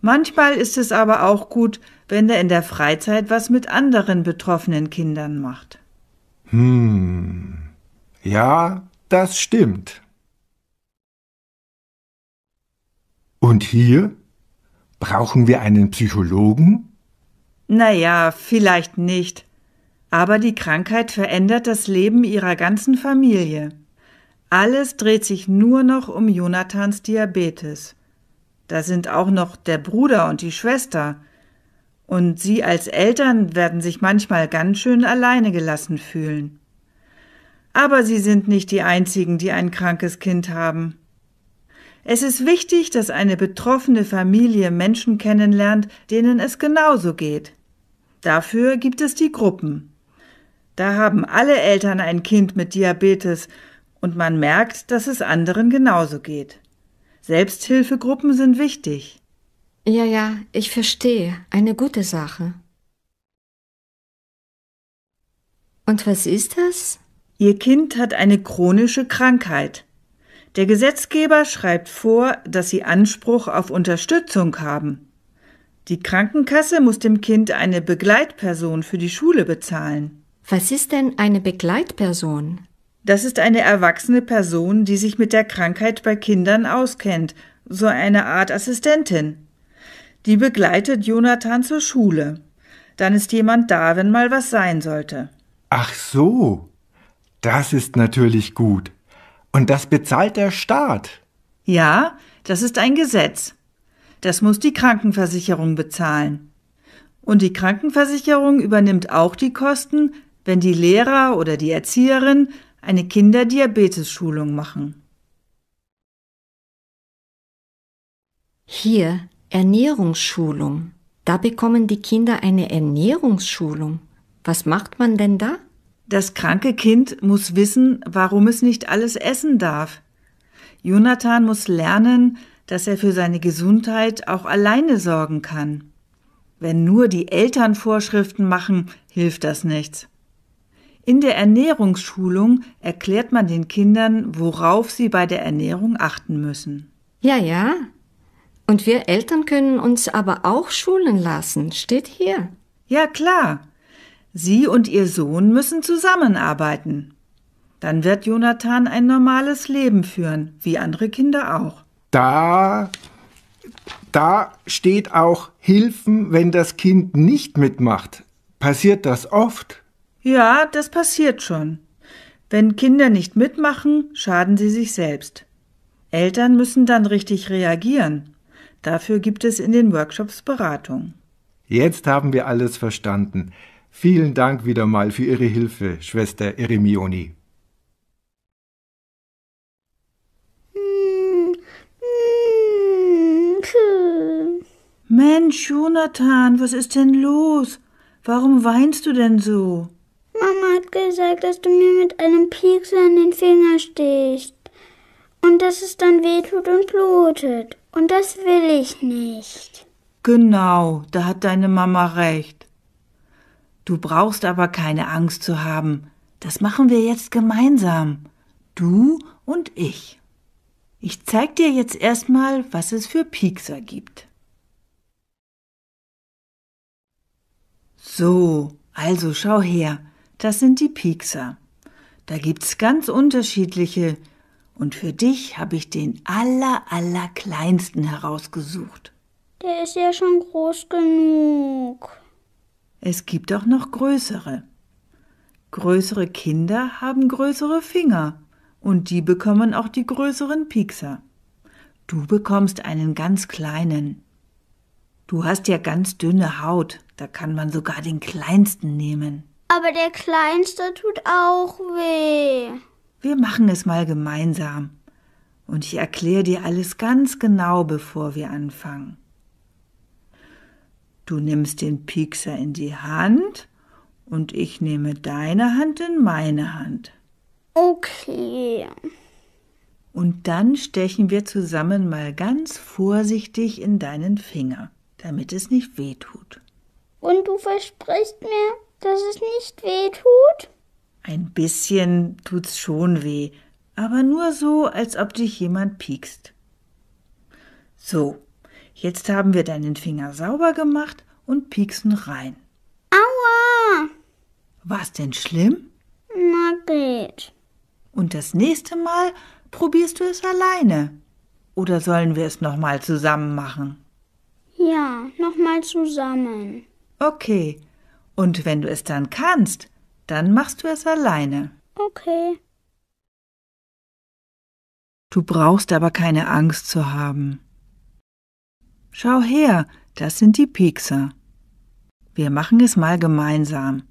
Manchmal ist es aber auch gut, wenn er in der Freizeit was mit anderen betroffenen Kindern macht.
Hm. Ja, das stimmt. Und hier? Brauchen wir einen Psychologen?
Na ja, vielleicht nicht. Aber die Krankheit verändert das Leben ihrer ganzen Familie. Alles dreht sich nur noch um Jonathans Diabetes. Da sind auch noch der Bruder und die Schwester. Und Sie als Eltern werden sich manchmal ganz schön alleine gelassen fühlen. Aber Sie sind nicht die Einzigen, die ein krankes Kind haben. Es ist wichtig, dass eine betroffene Familie Menschen kennenlernt, denen es genauso geht. Dafür gibt es die Gruppen. Da haben alle Eltern ein Kind mit Diabetes und man merkt, dass es anderen genauso geht. Selbsthilfegruppen sind wichtig.
Ja, ja, ich verstehe. Eine gute Sache. Und was ist das?
Ihr Kind hat eine chronische Krankheit. Der Gesetzgeber schreibt vor, dass Sie Anspruch auf Unterstützung haben. Die Krankenkasse muss dem Kind eine Begleitperson für die Schule bezahlen.
Was ist denn eine Begleitperson?
Das ist eine erwachsene Person, die sich mit der Krankheit bei Kindern auskennt, so eine Art Assistentin. Die begleitet Jonathan zur Schule. Dann ist jemand da, wenn mal was sein sollte.
Ach so. Das ist natürlich gut. Und das bezahlt der Staat.
Ja, das ist ein Gesetz. Das muss die Krankenversicherung bezahlen. Und die Krankenversicherung übernimmt auch die Kosten, wenn die Lehrer oder die Erzieherin eine Kinderdiabetesschulung machen.
Hier Ernährungsschulung. Da bekommen die Kinder eine Ernährungsschulung. Was macht man denn da?
Das kranke Kind muss wissen, warum es nicht alles essen darf. Jonathan muss lernen, dass er für seine Gesundheit auch alleine sorgen kann. Wenn nur die Eltern Vorschriften machen, hilft das nichts. In der Ernährungsschulung erklärt man den Kindern, worauf sie bei der Ernährung achten müssen.
Ja, ja. Und wir Eltern können uns aber auch schulen lassen, steht hier.
Ja, klar. Sie und Ihr Sohn müssen zusammenarbeiten. Dann wird Jonathan ein normales Leben führen, wie andere Kinder auch.
Da, da steht auch Hilfen, wenn das Kind nicht mitmacht. Passiert das oft?
Ja, das passiert schon. Wenn Kinder nicht mitmachen, schaden sie sich selbst. Eltern müssen dann richtig reagieren. Dafür gibt es in den Workshops Beratung.
Jetzt haben wir alles verstanden. Vielen Dank wieder mal für Ihre Hilfe, Schwester Eremioni.
Mensch, Jonathan, was ist denn los? Warum weinst du denn so?
Mama hat gesagt, dass du mir mit einem Piekser in den Finger stichst. Und dass es dann wehtut und blutet. Und das will ich nicht.
Genau, da hat deine Mama recht. Du brauchst aber keine Angst zu haben. Das machen wir jetzt gemeinsam. Du und ich. Ich zeig dir jetzt erstmal, was es für Piekser gibt. So, also schau her. Das sind die Piekser. Da gibt's ganz unterschiedliche und für dich habe ich den aller, aller kleinsten herausgesucht.
Der ist ja schon groß genug.
Es gibt auch noch größere. Größere Kinder haben größere Finger und die bekommen auch die größeren Piekser. Du bekommst einen ganz kleinen. Du hast ja ganz dünne Haut, da kann man sogar den kleinsten nehmen.
Aber der kleinste tut auch weh.
Wir machen es mal gemeinsam. Und ich erkläre dir alles ganz genau, bevor wir anfangen. Du nimmst den Piekser in die Hand und ich nehme deine Hand in meine Hand.
Okay.
Und dann stechen wir zusammen mal ganz vorsichtig in deinen Finger, damit es nicht weh tut.
Und du versprichst mir, dass es nicht weh tut?
Ein bisschen tut's schon weh, aber nur so, als ob dich jemand piekst. So, jetzt haben wir deinen Finger sauber gemacht und pieksen rein.
Aua!
War's denn schlimm?
Na geht.
Und das nächste Mal probierst du es alleine. Oder sollen wir es nochmal zusammen machen?
Ja, nochmal zusammen.
Okay. Und wenn du es dann kannst, dann machst du es alleine.
Okay.
Du brauchst aber keine Angst zu haben. Schau her, das sind die Piekser. Wir machen es mal gemeinsam.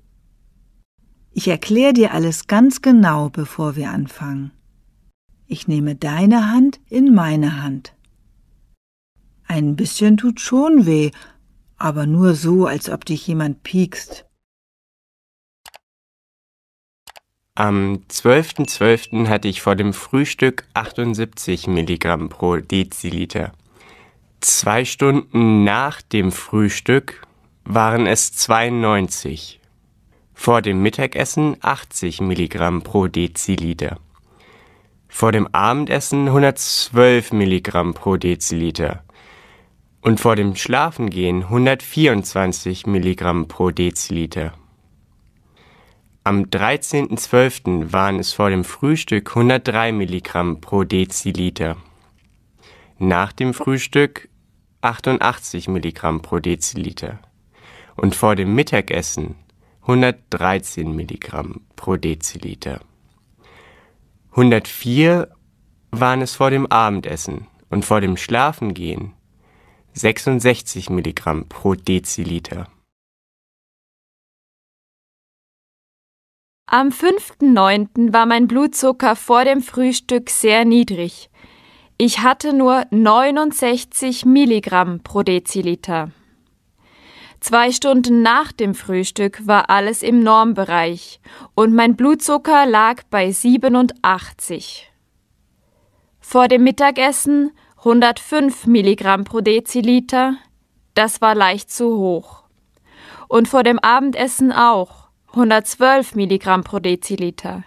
Ich erkläre dir alles ganz genau, bevor wir anfangen. Ich nehme deine Hand in meine Hand. Ein bisschen tut schon weh, aber nur so, als ob dich jemand piekst.
Am 12.12. .12. hatte ich vor dem Frühstück 78 Milligramm pro Deziliter. Zwei Stunden nach dem Frühstück waren es 92. Vor dem Mittagessen 80 Milligramm pro Deziliter. Vor dem Abendessen 112 Milligramm pro Deziliter. Und vor dem Schlafengehen 124 Milligramm pro Deziliter. Am 13.12. waren es vor dem Frühstück 103 Milligramm pro Deziliter. Nach dem Frühstück 88 Milligramm pro Deziliter. Und vor dem Mittagessen 113 Milligramm pro Deziliter. 104 waren es vor dem Abendessen und vor dem Schlafengehen 66 Milligramm pro Deziliter.
Am 5.9. war mein Blutzucker vor dem Frühstück sehr niedrig. Ich hatte nur 69 Milligramm pro Deziliter. Zwei Stunden nach dem Frühstück war alles im Normbereich und mein Blutzucker lag bei 87. Vor dem Mittagessen 105 Milligramm pro Deziliter, das war leicht zu hoch. Und vor dem Abendessen auch 112 Milligramm pro Deziliter.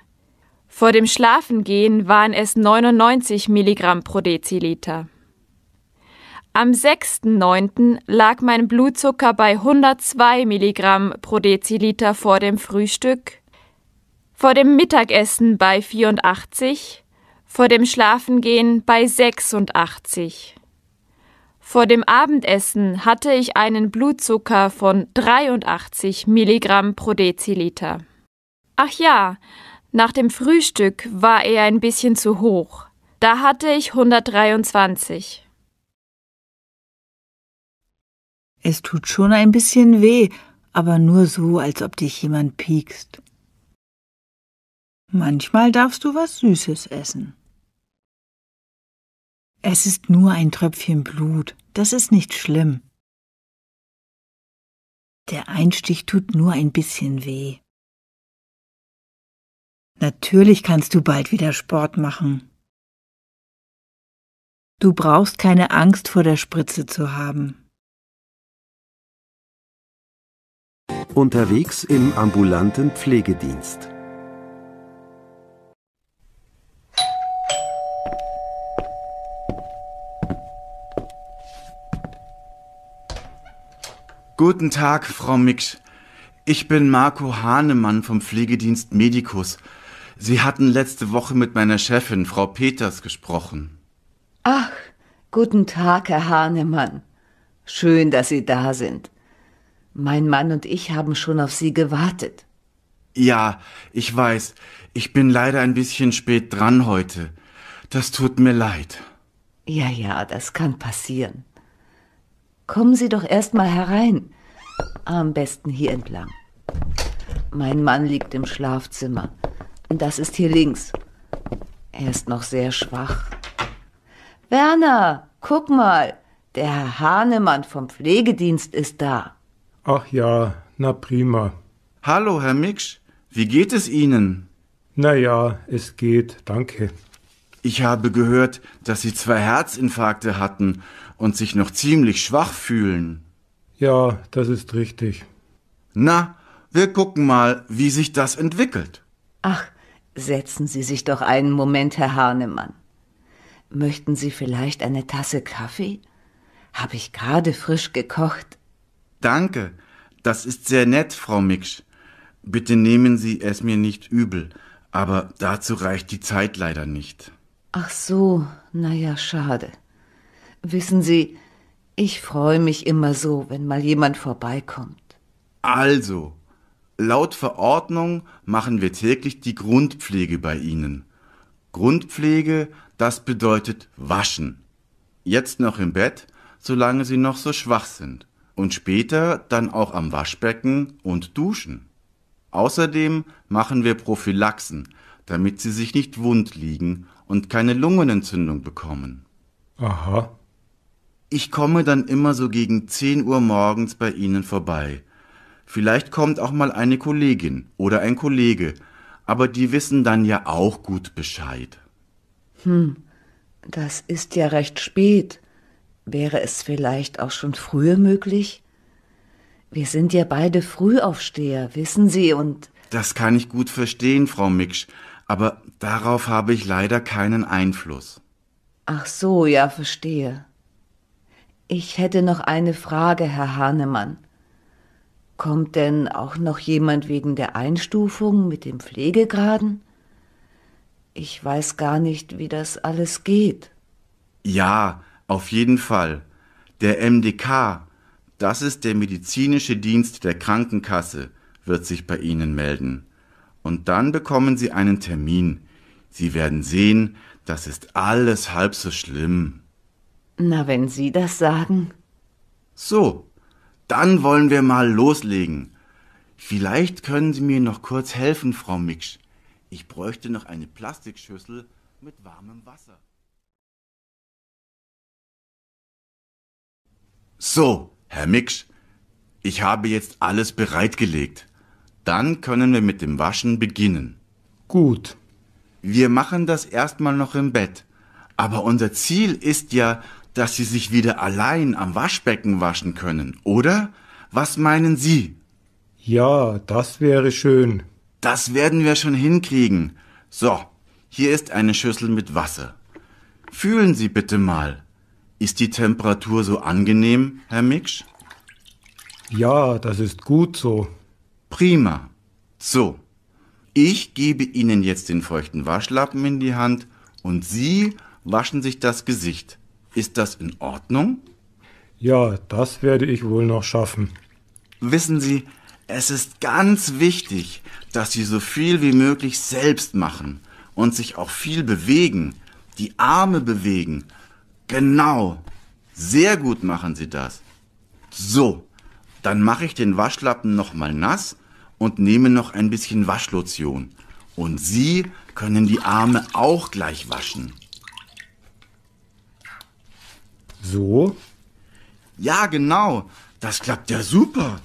Vor dem Schlafengehen waren es 99 Milligramm pro Deziliter. Am 6.9. lag mein Blutzucker bei 102 Milligramm pro Deziliter vor dem Frühstück, vor dem Mittagessen bei 84, vor dem Schlafengehen bei 86. Vor dem Abendessen hatte ich einen Blutzucker von 83 Milligramm pro Deziliter. Ach ja, nach dem Frühstück war er ein bisschen zu hoch. Da hatte ich 123.
Es tut schon ein bisschen weh, aber nur so, als ob dich jemand piekst. Manchmal darfst du was Süßes essen. Es ist nur ein Tröpfchen Blut, das ist nicht schlimm. Der Einstich tut nur ein bisschen weh. Natürlich kannst du bald wieder Sport machen. Du brauchst keine Angst vor der Spritze zu haben.
Unterwegs im ambulanten Pflegedienst.
Guten Tag, Frau Mix. Ich bin Marco Hahnemann vom Pflegedienst Medicus. Sie hatten letzte Woche mit meiner Chefin, Frau Peters, gesprochen.
Ach, guten Tag, Herr Hahnemann. Schön, dass Sie da sind. Mein Mann und ich haben schon auf Sie gewartet.
Ja, ich weiß. Ich bin leider ein bisschen spät dran heute. Das tut mir leid.
Ja, ja, das kann passieren. Kommen Sie doch erst mal herein. Am besten hier entlang. Mein Mann liegt im Schlafzimmer. Das ist hier links. Er ist noch sehr schwach. Werner, guck mal. Der Herr Hahnemann vom Pflegedienst ist da.
Ach ja, na prima.
Hallo, Herr Miksch. Wie geht es Ihnen?
Na ja, es geht, danke.
Ich habe gehört, dass Sie zwei Herzinfarkte hatten und sich noch ziemlich schwach fühlen.
Ja, das ist richtig.
Na, wir gucken mal, wie sich das entwickelt.
Ach, setzen Sie sich doch einen Moment, Herr Hahnemann. Möchten Sie vielleicht eine Tasse Kaffee? Habe ich gerade frisch gekocht.
Danke, das ist sehr nett, Frau Miksch. Bitte nehmen Sie es mir nicht übel, aber dazu reicht die Zeit leider nicht.
Ach so, na ja, schade. Wissen Sie, ich freue mich immer so, wenn mal jemand vorbeikommt.
Also, laut Verordnung machen wir täglich die Grundpflege bei Ihnen. Grundpflege, das bedeutet waschen. Jetzt noch im Bett, solange Sie noch so schwach sind. Und später dann auch am Waschbecken und duschen. Außerdem machen wir Prophylaxen, damit Sie sich nicht wund liegen und keine Lungenentzündung bekommen.
Aha.
Ich komme dann immer so gegen 10 Uhr morgens bei Ihnen vorbei. Vielleicht kommt auch mal eine Kollegin oder ein Kollege, aber die wissen dann ja auch gut Bescheid.
Hm, das ist ja recht spät. Wäre es vielleicht auch schon früher möglich? Wir sind ja beide Frühaufsteher, wissen Sie, und.
Das kann ich gut verstehen, Frau Miksch, aber darauf habe ich leider keinen Einfluss.
Ach so, ja, verstehe. Ich hätte noch eine Frage, Herr Hahnemann. Kommt denn auch noch jemand wegen der Einstufung mit dem Pflegegraden? Ich weiß gar nicht, wie das alles geht.
Ja, auf jeden Fall. Der MDK, das ist der medizinische Dienst der Krankenkasse, wird sich bei Ihnen melden. Und dann bekommen Sie einen Termin. Sie werden sehen, das ist alles halb so schlimm.
Na, wenn Sie das sagen.
So, dann wollen wir mal loslegen. Vielleicht können Sie mir noch kurz helfen, Frau Miksch. Ich bräuchte noch eine Plastikschüssel mit warmem Wasser. So, Herr Miksch, ich habe jetzt alles bereitgelegt. Dann können wir mit dem Waschen beginnen.
Gut.
Wir machen das erstmal noch im Bett. Aber unser Ziel ist ja, dass Sie sich wieder allein am Waschbecken waschen können, oder? Was meinen Sie?
Ja, das wäre schön.
Das werden wir schon hinkriegen. So, hier ist eine Schüssel mit Wasser. Fühlen Sie bitte mal. Ist die Temperatur so angenehm, Herr Miksch?
Ja, das ist gut so.
Prima. So, ich gebe Ihnen jetzt den feuchten Waschlappen in die Hand und Sie waschen sich das Gesicht. Ist das in Ordnung?
Ja, das werde ich wohl noch schaffen.
Wissen Sie, es ist ganz wichtig, dass Sie so viel wie möglich selbst machen und sich auch viel bewegen, die Arme bewegen. Genau. Sehr gut machen Sie das. So, dann mache ich den Waschlappen nochmal nass und nehme noch ein bisschen Waschlotion. Und Sie können die Arme auch gleich waschen.
So?
Ja, genau. Das klappt ja super.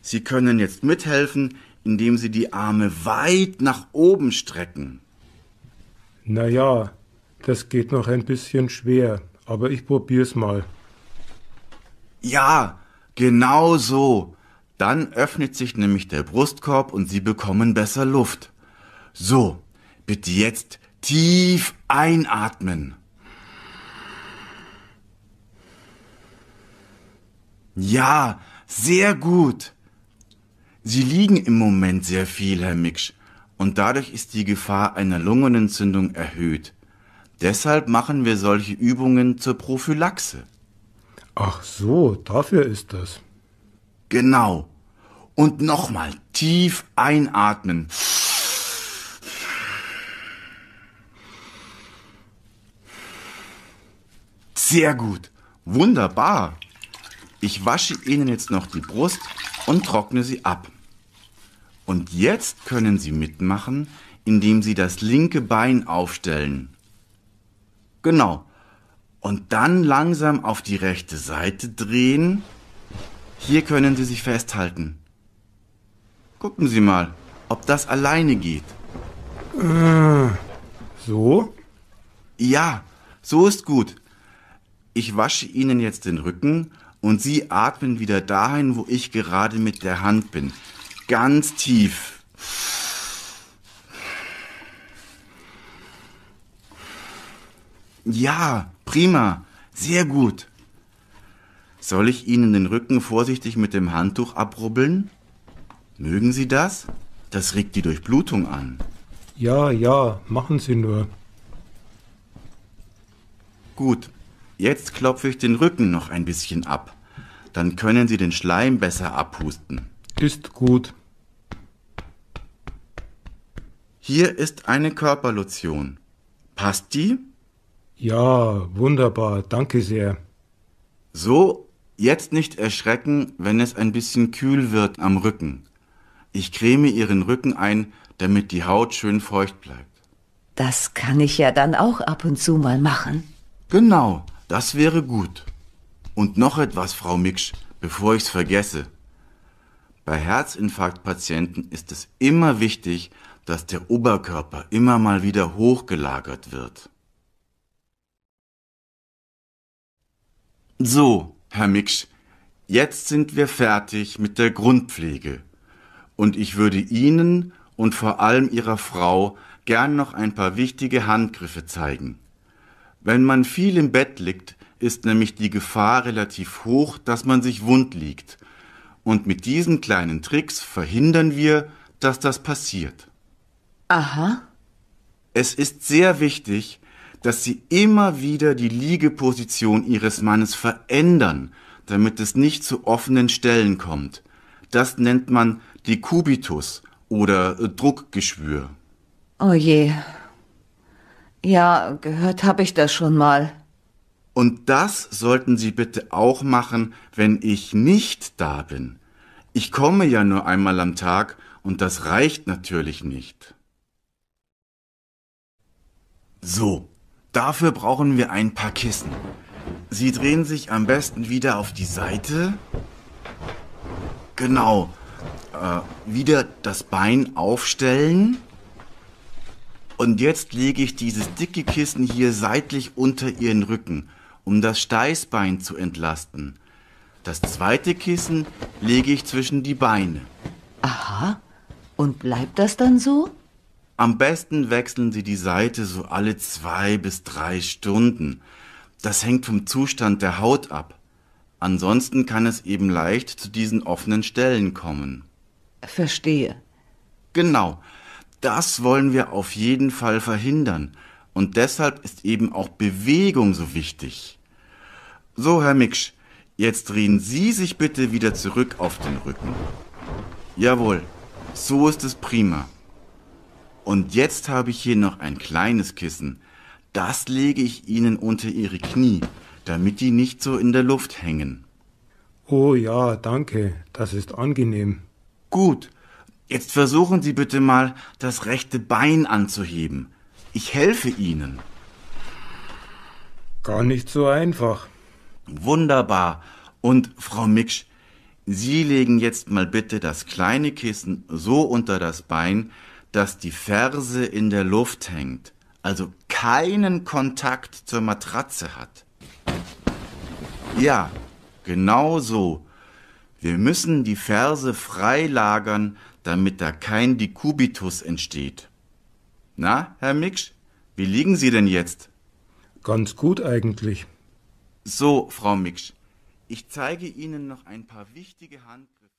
Sie können jetzt mithelfen, indem Sie die Arme weit nach oben strecken.
Na ja, das geht noch ein bisschen schwer, aber ich probier's mal.
Ja, genau so. Dann öffnet sich nämlich der Brustkorb und Sie bekommen besser Luft. So, bitte jetzt tief einatmen. Ja, sehr gut. Sie liegen im Moment sehr viel, Herr Miksch, und dadurch ist die Gefahr einer Lungenentzündung erhöht. Deshalb machen wir solche Übungen zur Prophylaxe.
Ach so, dafür ist das.
Genau. Und nochmal tief einatmen. Sehr gut. Wunderbar. Ich wasche Ihnen jetzt noch die Brust und trockne sie ab. Und jetzt können Sie mitmachen, indem Sie das linke Bein aufstellen. Genau. Und dann langsam auf die rechte Seite drehen. Hier können Sie sich festhalten. Gucken Sie mal, ob das alleine geht.
Äh, so?
Ja, so ist gut. Ich wasche Ihnen jetzt den Rücken und Sie atmen wieder dahin, wo ich gerade mit der Hand bin. Ganz tief. Ja, prima. Sehr gut. Soll ich Ihnen den Rücken vorsichtig mit dem Handtuch abrubbeln? Mögen Sie das? Das regt die Durchblutung an.
Ja, ja, machen Sie nur.
Gut, jetzt klopfe ich den Rücken noch ein bisschen ab. Dann können Sie den Schleim besser abhusten.
Ist gut.
Hier ist eine Körperlotion. Passt die?
Ja, wunderbar, danke sehr.
So, jetzt nicht erschrecken, wenn es ein bisschen kühl wird am Rücken. Ich creme Ihren Rücken ein, damit die Haut schön feucht bleibt.
Das kann ich ja dann auch ab und zu mal machen.
Genau, das wäre gut. Und noch etwas, Frau Miksch, bevor ich's vergesse. Bei Herzinfarktpatienten ist es immer wichtig, dass der Oberkörper immer mal wieder hochgelagert wird. So, Herr Miksch, jetzt sind wir fertig mit der Grundpflege. Und ich würde Ihnen und vor allem Ihrer Frau gern noch ein paar wichtige Handgriffe zeigen. Wenn man viel im Bett liegt, ist nämlich die Gefahr relativ hoch, dass man sich wund liegt. Und mit diesen kleinen Tricks verhindern wir, dass das passiert.
Aha.
Es ist sehr wichtig, dass Sie immer wieder die Liegeposition Ihres Mannes verändern, damit es nicht zu offenen Stellen kommt. Das nennt man Dekubitus oder Druckgeschwür.
Oh je. Ja, gehört habe ich das schon mal.
Und das sollten Sie bitte auch machen, wenn ich nicht da bin. Ich komme ja nur einmal am Tag und das reicht natürlich nicht. So, dafür brauchen wir ein paar Kissen. Sie drehen sich am besten wieder auf die Seite. Genau. Äh, wieder das Bein aufstellen. Und jetzt lege ich dieses dicke Kissen hier seitlich unter Ihren Rücken, um das Steißbein zu entlasten. Das zweite Kissen lege ich zwischen die Beine.
Aha. Und bleibt das dann so?
Am besten wechseln Sie die Seite so alle zwei bis drei Stunden. Das hängt vom Zustand der Haut ab. Ansonsten kann es eben leicht zu diesen offenen Stellen kommen.
Verstehe.
Genau. Das wollen wir auf jeden Fall verhindern. Und deshalb ist eben auch Bewegung so wichtig. So, Herr Miksch, jetzt drehen Sie sich bitte wieder zurück auf den Rücken. Jawohl, so ist es prima. Und jetzt habe ich hier noch ein kleines Kissen. Das lege ich Ihnen unter Ihre Knie, damit die nicht so in der Luft hängen.
Oh ja, danke, das ist angenehm.
Gut, jetzt versuchen Sie bitte mal, das rechte Bein anzuheben. Ich helfe Ihnen.
Gar nicht so einfach.
Wunderbar. Und Frau Miksch, Sie legen jetzt mal bitte das kleine Kissen so unter das Bein, dass die Ferse in der Luft hängt, also keinen Kontakt zur Matratze hat. Ja, genau so. Wir müssen die Ferse frei lagern, damit da kein Dekubitus entsteht. Na, Herr Miksch, wie liegen Sie denn jetzt?
Ganz gut eigentlich.
So, Frau Miksch, ich zeige Ihnen noch ein paar wichtige Handgriffe.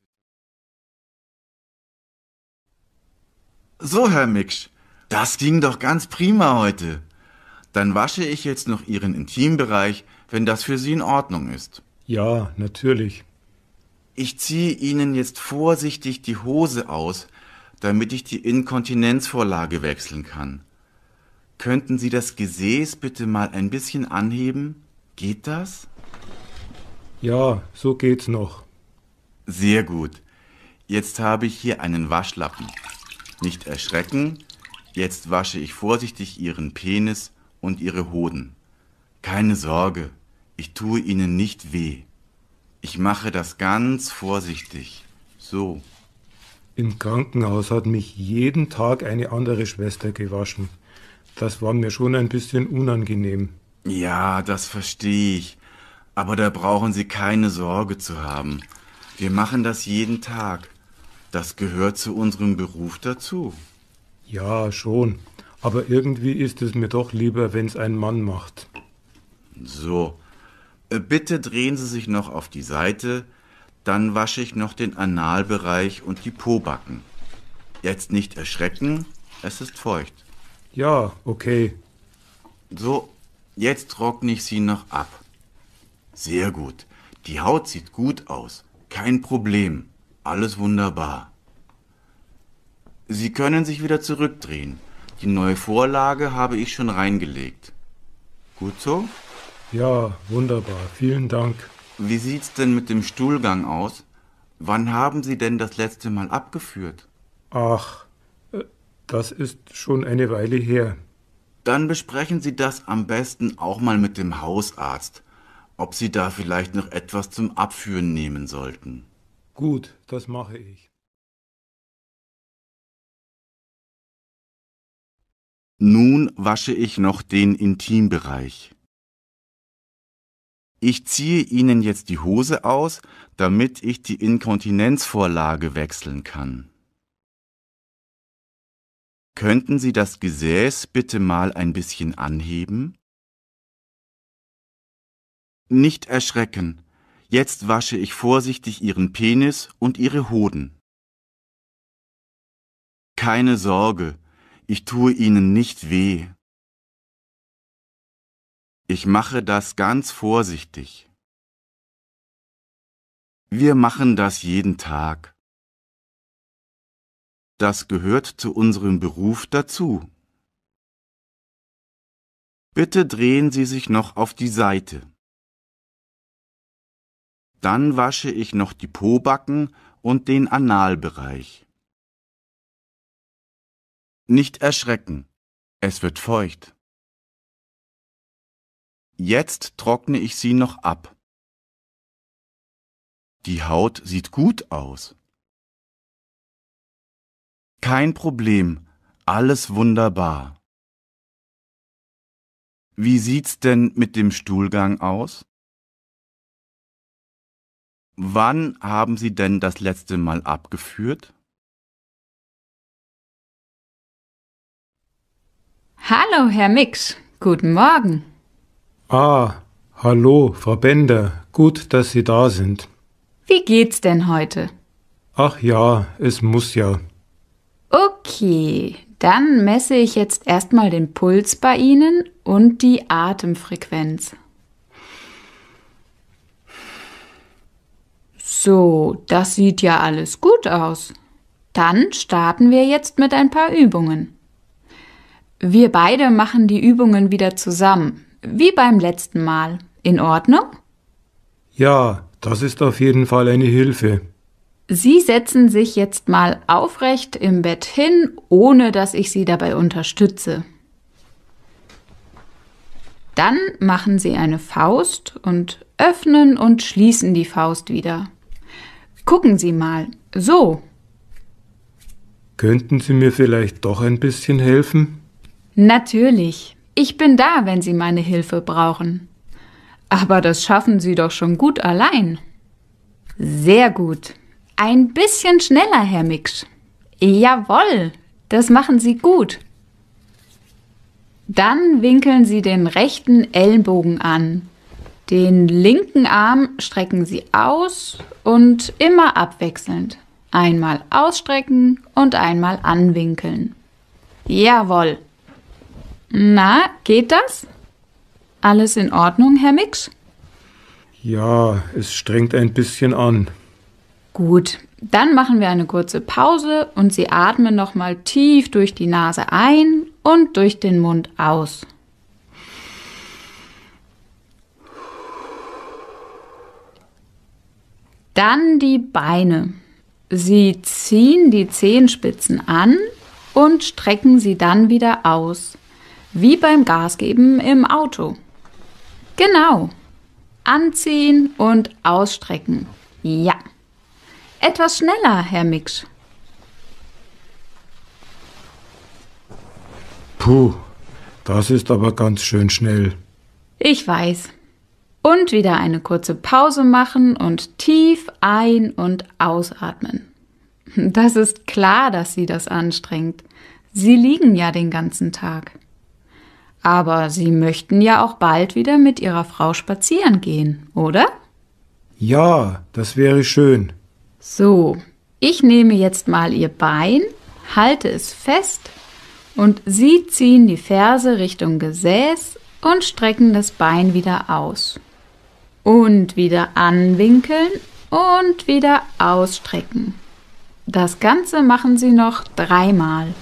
So, Herr Miksch, das ging doch ganz prima heute. Dann wasche ich jetzt noch Ihren Intimbereich, wenn das für Sie in Ordnung ist.
Ja, natürlich.
Ich ziehe Ihnen jetzt vorsichtig die Hose aus, damit ich die Inkontinenzvorlage wechseln kann. Könnten Sie das Gesäß bitte mal ein bisschen anheben? Geht das?
Ja, so geht's noch.
Sehr gut. Jetzt habe ich hier einen Waschlappen. Nicht erschrecken. Jetzt wasche ich vorsichtig Ihren Penis und Ihre Hoden. Keine Sorge, ich tue Ihnen nicht weh. Ich mache das ganz vorsichtig. So.
Im Krankenhaus hat mich jeden Tag eine andere Schwester gewaschen. Das war mir schon ein bisschen unangenehm.
Ja, das verstehe ich. Aber da brauchen Sie keine Sorge zu haben. Wir machen das jeden Tag. Das gehört zu unserem Beruf dazu.
Ja, schon. Aber irgendwie ist es mir doch lieber, wenn's ein Mann macht.
So. Äh, Bitte drehen Sie sich noch auf die Seite, dann wasche ich noch den Analbereich und die Pobacken. Jetzt nicht erschrecken, es ist feucht.
Ja, okay.
So, jetzt trockne ich sie noch ab. Sehr gut. Die Haut sieht gut aus. Kein Problem. Alles wunderbar. Sie können sich wieder zurückdrehen. Die neue Vorlage habe ich schon reingelegt. Gut so?
Ja, wunderbar. Vielen Dank.
Wie sieht's denn mit dem Stuhlgang aus? Wann haben Sie denn das letzte Mal abgeführt?
Ach, äh, das ist schon eine Weile her.
Dann besprechen Sie das am besten auch mal mit dem Hausarzt, ob Sie da vielleicht noch etwas zum Abführen nehmen sollten.
Gut, das mache ich.
Nun wasche ich noch den Intimbereich. Ich ziehe Ihnen jetzt die Hose aus, damit ich die Inkontinenzvorlage wechseln kann. Könnten Sie das Gesäß bitte mal ein bisschen anheben? Nicht erschrecken. Jetzt wasche ich vorsichtig Ihren Penis und Ihre Hoden. Keine Sorge, ich tue Ihnen nicht weh. Ich mache das ganz vorsichtig. Wir machen das jeden Tag. Das gehört zu unserem Beruf dazu. Bitte drehen Sie sich noch auf die Seite. Dann wasche ich noch die Pobacken und den Analbereich. Nicht erschrecken, es wird feucht. Jetzt trockne ich sie noch ab. Die Haut sieht gut aus. Kein Problem, alles wunderbar. Wie sieht's denn mit dem Stuhlgang aus? Wann haben Sie denn das letzte Mal abgeführt?
Hallo, Herr Mix. Guten Morgen.
Ah, hallo, Frau Bender. Gut, dass Sie da sind.
Wie geht's denn heute?
Ach ja, es muss ja.
Okay, dann messe ich jetzt erstmal den Puls bei Ihnen und die Atemfrequenz. So, das sieht ja alles gut aus. Dann starten wir jetzt mit ein paar Übungen. Wir beide machen die Übungen wieder zusammen, wie beim letzten Mal. In Ordnung?
Ja, das ist auf jeden Fall eine Hilfe.
Sie setzen sich jetzt mal aufrecht im Bett hin, ohne dass ich Sie dabei unterstütze. Dann machen Sie eine Faust und öffnen und schließen die Faust wieder. Gucken Sie mal. So.
Könnten Sie mir vielleicht doch ein bisschen helfen?
Natürlich. Ich bin da, wenn Sie meine Hilfe brauchen. Aber das schaffen Sie doch schon gut allein. Sehr gut. Ein bisschen schneller, Herr Mix. Jawohl, das machen Sie gut. Dann winkeln Sie den rechten Ellenbogen an. Den linken Arm strecken Sie aus und immer abwechselnd. Einmal ausstrecken und einmal anwinkeln. Jawohl. Na, geht das? Alles in Ordnung, Herr Mix?
Ja, es strengt ein bisschen an.
Gut, dann machen wir eine kurze Pause und Sie atmen nochmal tief durch die Nase ein und durch den Mund aus. Dann die Beine. Sie ziehen die Zehenspitzen an und strecken sie dann wieder aus, wie beim Gasgeben im Auto. Genau. Anziehen und ausstrecken. Ja. Etwas schneller, Herr Mix.
Puh, das ist aber ganz schön schnell.
Ich weiß. Und wieder eine kurze Pause machen und tief ein- und ausatmen. Das ist klar, dass Sie das anstrengt. Sie liegen ja den ganzen Tag. Aber Sie möchten ja auch bald wieder mit Ihrer Frau spazieren gehen, oder?
Ja, das wäre schön.
So, ich nehme jetzt mal Ihr Bein, halte es fest und Sie ziehen die Ferse Richtung Gesäß und strecken das Bein wieder aus. Und wieder anwinkeln und wieder ausstrecken. Das Ganze machen Sie noch dreimal.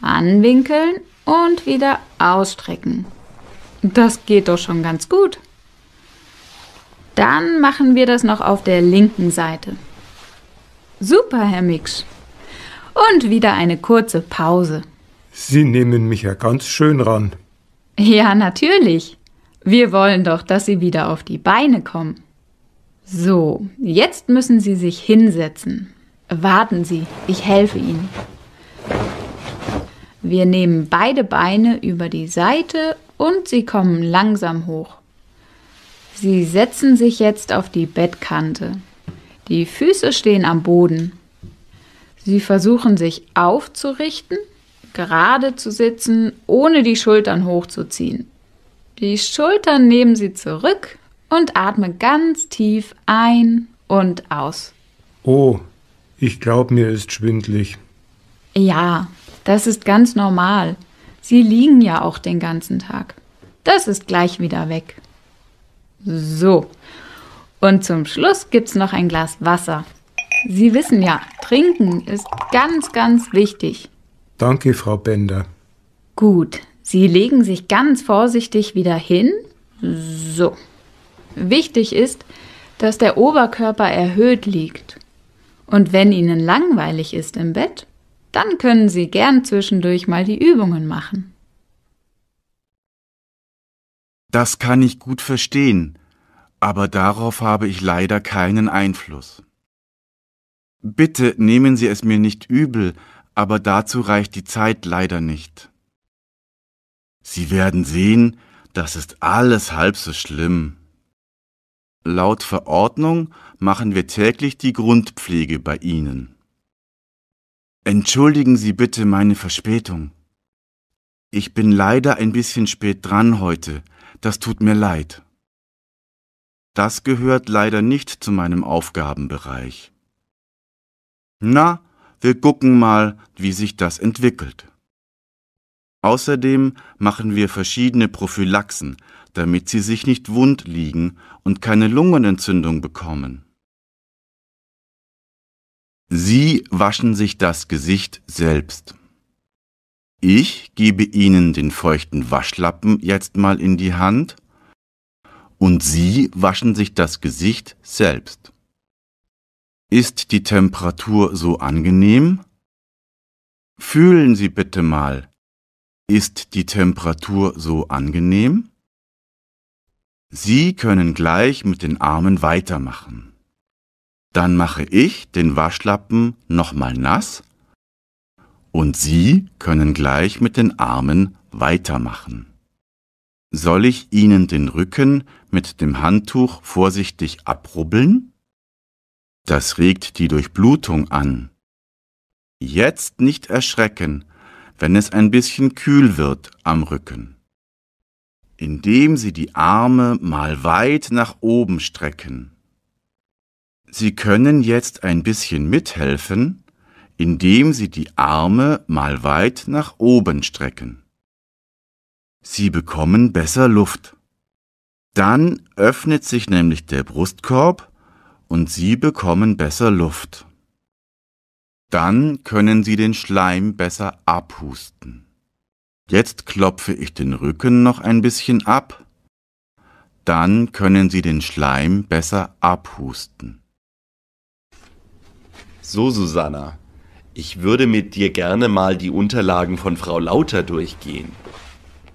Anwinkeln und wieder ausstrecken. Das geht doch schon ganz gut. Dann machen wir das noch auf der linken Seite. Super, Herr Mix. Und wieder eine kurze Pause.
Sie nehmen mich ja ganz schön ran.
Ja, natürlich. Wir wollen doch, dass Sie wieder auf die Beine kommen. So, jetzt müssen Sie sich hinsetzen. Warten Sie, ich helfe Ihnen. Wir nehmen beide Beine über die Seite und Sie kommen langsam hoch. Sie setzen sich jetzt auf die Bettkante. Die Füße stehen am Boden. Sie versuchen sich aufzurichten, gerade zu sitzen, ohne die Schultern hochzuziehen. Die Schultern nehmen Sie zurück und atmen ganz tief ein und aus.
Oh, ich glaube, mir ist schwindlig.
Ja, das ist ganz normal. Sie liegen ja auch den ganzen Tag. Das ist gleich wieder weg. So. Und zum Schluss gibt's noch ein Glas Wasser. Sie wissen ja, trinken ist ganz, ganz wichtig.
Danke, Frau Bender.
Gut, Sie legen sich ganz vorsichtig wieder hin. So. Wichtig ist, dass der Oberkörper erhöht liegt. Und wenn Ihnen langweilig ist im Bett, dann können Sie gern zwischendurch mal die Übungen machen.
Das kann ich gut verstehen, aber darauf habe ich leider keinen Einfluss. Bitte nehmen Sie es mir nicht übel, aber dazu reicht die Zeit leider nicht. Sie werden sehen, das ist alles halb so schlimm. Laut Verordnung machen wir täglich die Grundpflege bei Ihnen. Entschuldigen Sie bitte meine Verspätung. Ich bin leider ein bisschen spät dran heute, das tut mir leid. Das gehört leider nicht zu meinem Aufgabenbereich. Na, wir gucken mal, wie sich das entwickelt. Außerdem machen wir verschiedene Prophylaxen, damit Sie sich nicht wund liegen und keine Lungenentzündung bekommen. Sie waschen sich das Gesicht selbst. Ich gebe Ihnen den feuchten Waschlappen jetzt mal in die Hand und Sie waschen sich das Gesicht selbst. Ist die Temperatur so angenehm? Fühlen Sie bitte mal. Ist die Temperatur so angenehm? Sie können gleich mit den Armen weitermachen. Dann mache ich den Waschlappen nochmal nass und Sie können gleich mit den Armen weitermachen. Soll ich Ihnen den Rücken mit dem Handtuch vorsichtig abrubbeln? Das regt die Durchblutung an. Jetzt nicht erschrecken, wenn es ein bisschen kühl wird am Rücken. Indem Sie die Arme mal weit nach oben strecken. Sie können jetzt ein bisschen mithelfen, indem Sie die Arme mal weit nach oben strecken. Sie bekommen besser Luft. Dann öffnet sich nämlich der Brustkorb und Sie bekommen besser Luft. Dann können Sie den Schleim besser abhusten. Jetzt klopfe ich den Rücken noch ein bisschen ab. Dann können Sie den Schleim besser abhusten.
So, Susanna, ich würde mit dir gerne mal die Unterlagen von Frau Lauter durchgehen.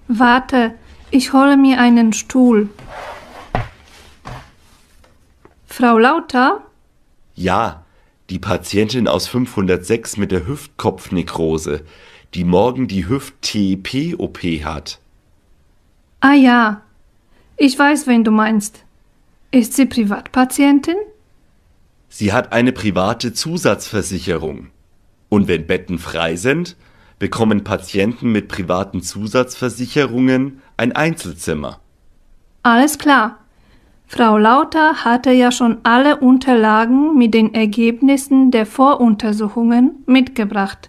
Warte, ich hole mir einen Stuhl. Frau Lauter?
Ja, die Patientin aus 506 mit der Hüftkopfnekrose, die morgen die Hüft-TEP-OP hat.
Ah ja, ich weiß, wen du meinst. Ist sie Privatpatientin?
Sie hat eine private Zusatzversicherung. Und wenn Betten frei sind, bekommen Patienten mit privaten Zusatzversicherungen ein Einzelzimmer.
Alles klar. Frau Lauter hatte ja schon alle Unterlagen mit den Ergebnissen der Voruntersuchungen mitgebracht.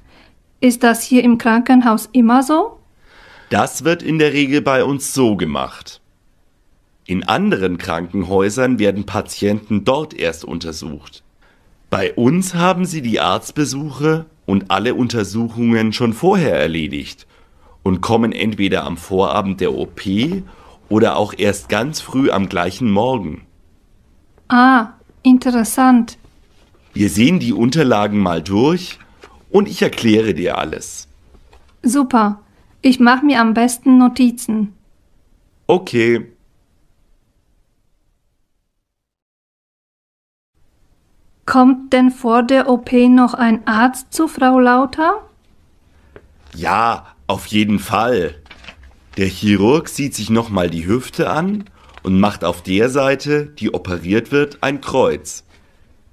Ist das hier im Krankenhaus immer so?
Das wird in der Regel bei uns so gemacht. In anderen Krankenhäusern werden Patienten dort erst untersucht. Bei uns haben sie die Arztbesuche und alle Untersuchungen schon vorher erledigt und kommen entweder am Vorabend der OP oder auch erst ganz früh am gleichen Morgen.
Ah, interessant.
Wir sehen die Unterlagen mal durch und ich erkläre dir alles.
Super. Ich mache mir am besten Notizen.
Okay.
Kommt denn vor der OP noch ein Arzt zu Frau Lauter?
Ja, auf jeden Fall. Der Chirurg sieht sich nochmal die Hüfte an und macht auf der Seite, die operiert wird, ein Kreuz.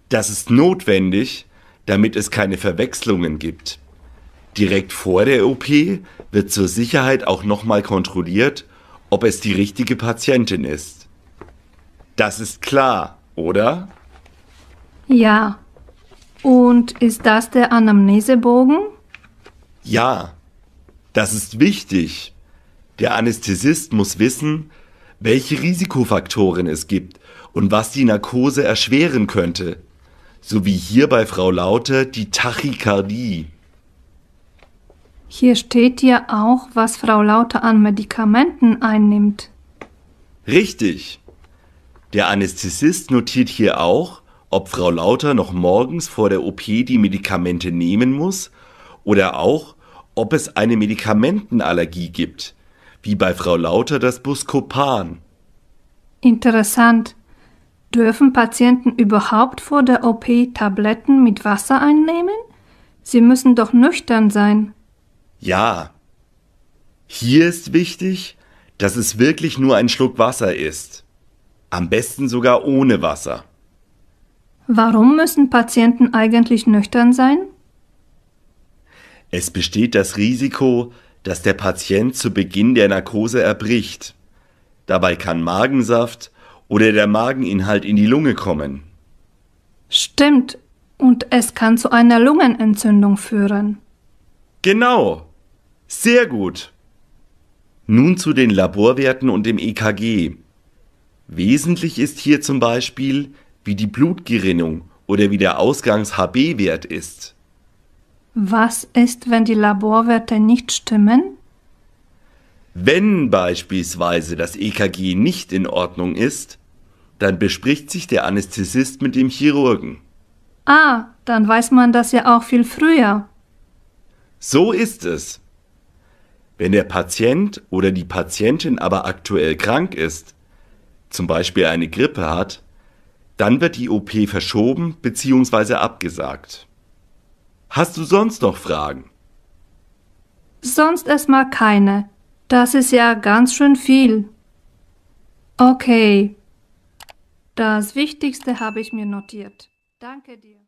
Das ist notwendig, damit es keine Verwechslungen gibt. Direkt vor der OP wird zur Sicherheit auch nochmal kontrolliert, ob es die richtige Patientin ist. Das ist klar, oder?
Ja. Und ist das der Anamnesebogen?
Ja, das ist wichtig. Der Anästhesist muss wissen, welche Risikofaktoren es gibt und was die Narkose erschweren könnte, so wie hier bei Frau Lauter die Tachykardie.
Hier steht ja auch, was Frau Lauter an Medikamenten einnimmt.
Richtig. Der Anästhesist notiert hier auch, ob Frau Lauter noch morgens vor der OP die Medikamente nehmen muss oder auch, ob es eine Medikamentenallergie gibt, wie bei Frau Lauter das Buscopan.
Interessant. Dürfen Patienten überhaupt vor der OP Tabletten mit Wasser einnehmen? Sie müssen doch nüchtern sein.
Ja. Hier ist wichtig, dass es wirklich nur ein Schluck Wasser ist. Am besten sogar ohne Wasser.
Warum müssen Patienten eigentlich nüchtern sein?
Es besteht das Risiko, dass der Patient zu Beginn der Narkose erbricht. Dabei kann Magensaft oder der Mageninhalt in die Lunge kommen.
Stimmt, und es kann zu einer Lungenentzündung führen.
Genau. Sehr gut. Nun zu den Laborwerten und dem EKG. Wesentlich ist hier zum Beispiel, wie die Blutgerinnung oder wie der Ausgangs-HB-Wert ist.
Was ist, wenn die Laborwerte nicht stimmen?
Wenn beispielsweise das EKG nicht in Ordnung ist, dann bespricht sich der Anästhesist mit dem Chirurgen.
Ah, dann weiß man das ja auch viel früher.
So ist es. Wenn der Patient oder die Patientin aber aktuell krank ist, zum Beispiel eine Grippe hat, dann wird die OP verschoben bzw. abgesagt. Hast du sonst noch Fragen?
Sonst erstmal keine. Das ist ja ganz schön viel. Okay. Das Wichtigste habe ich mir notiert. Danke dir.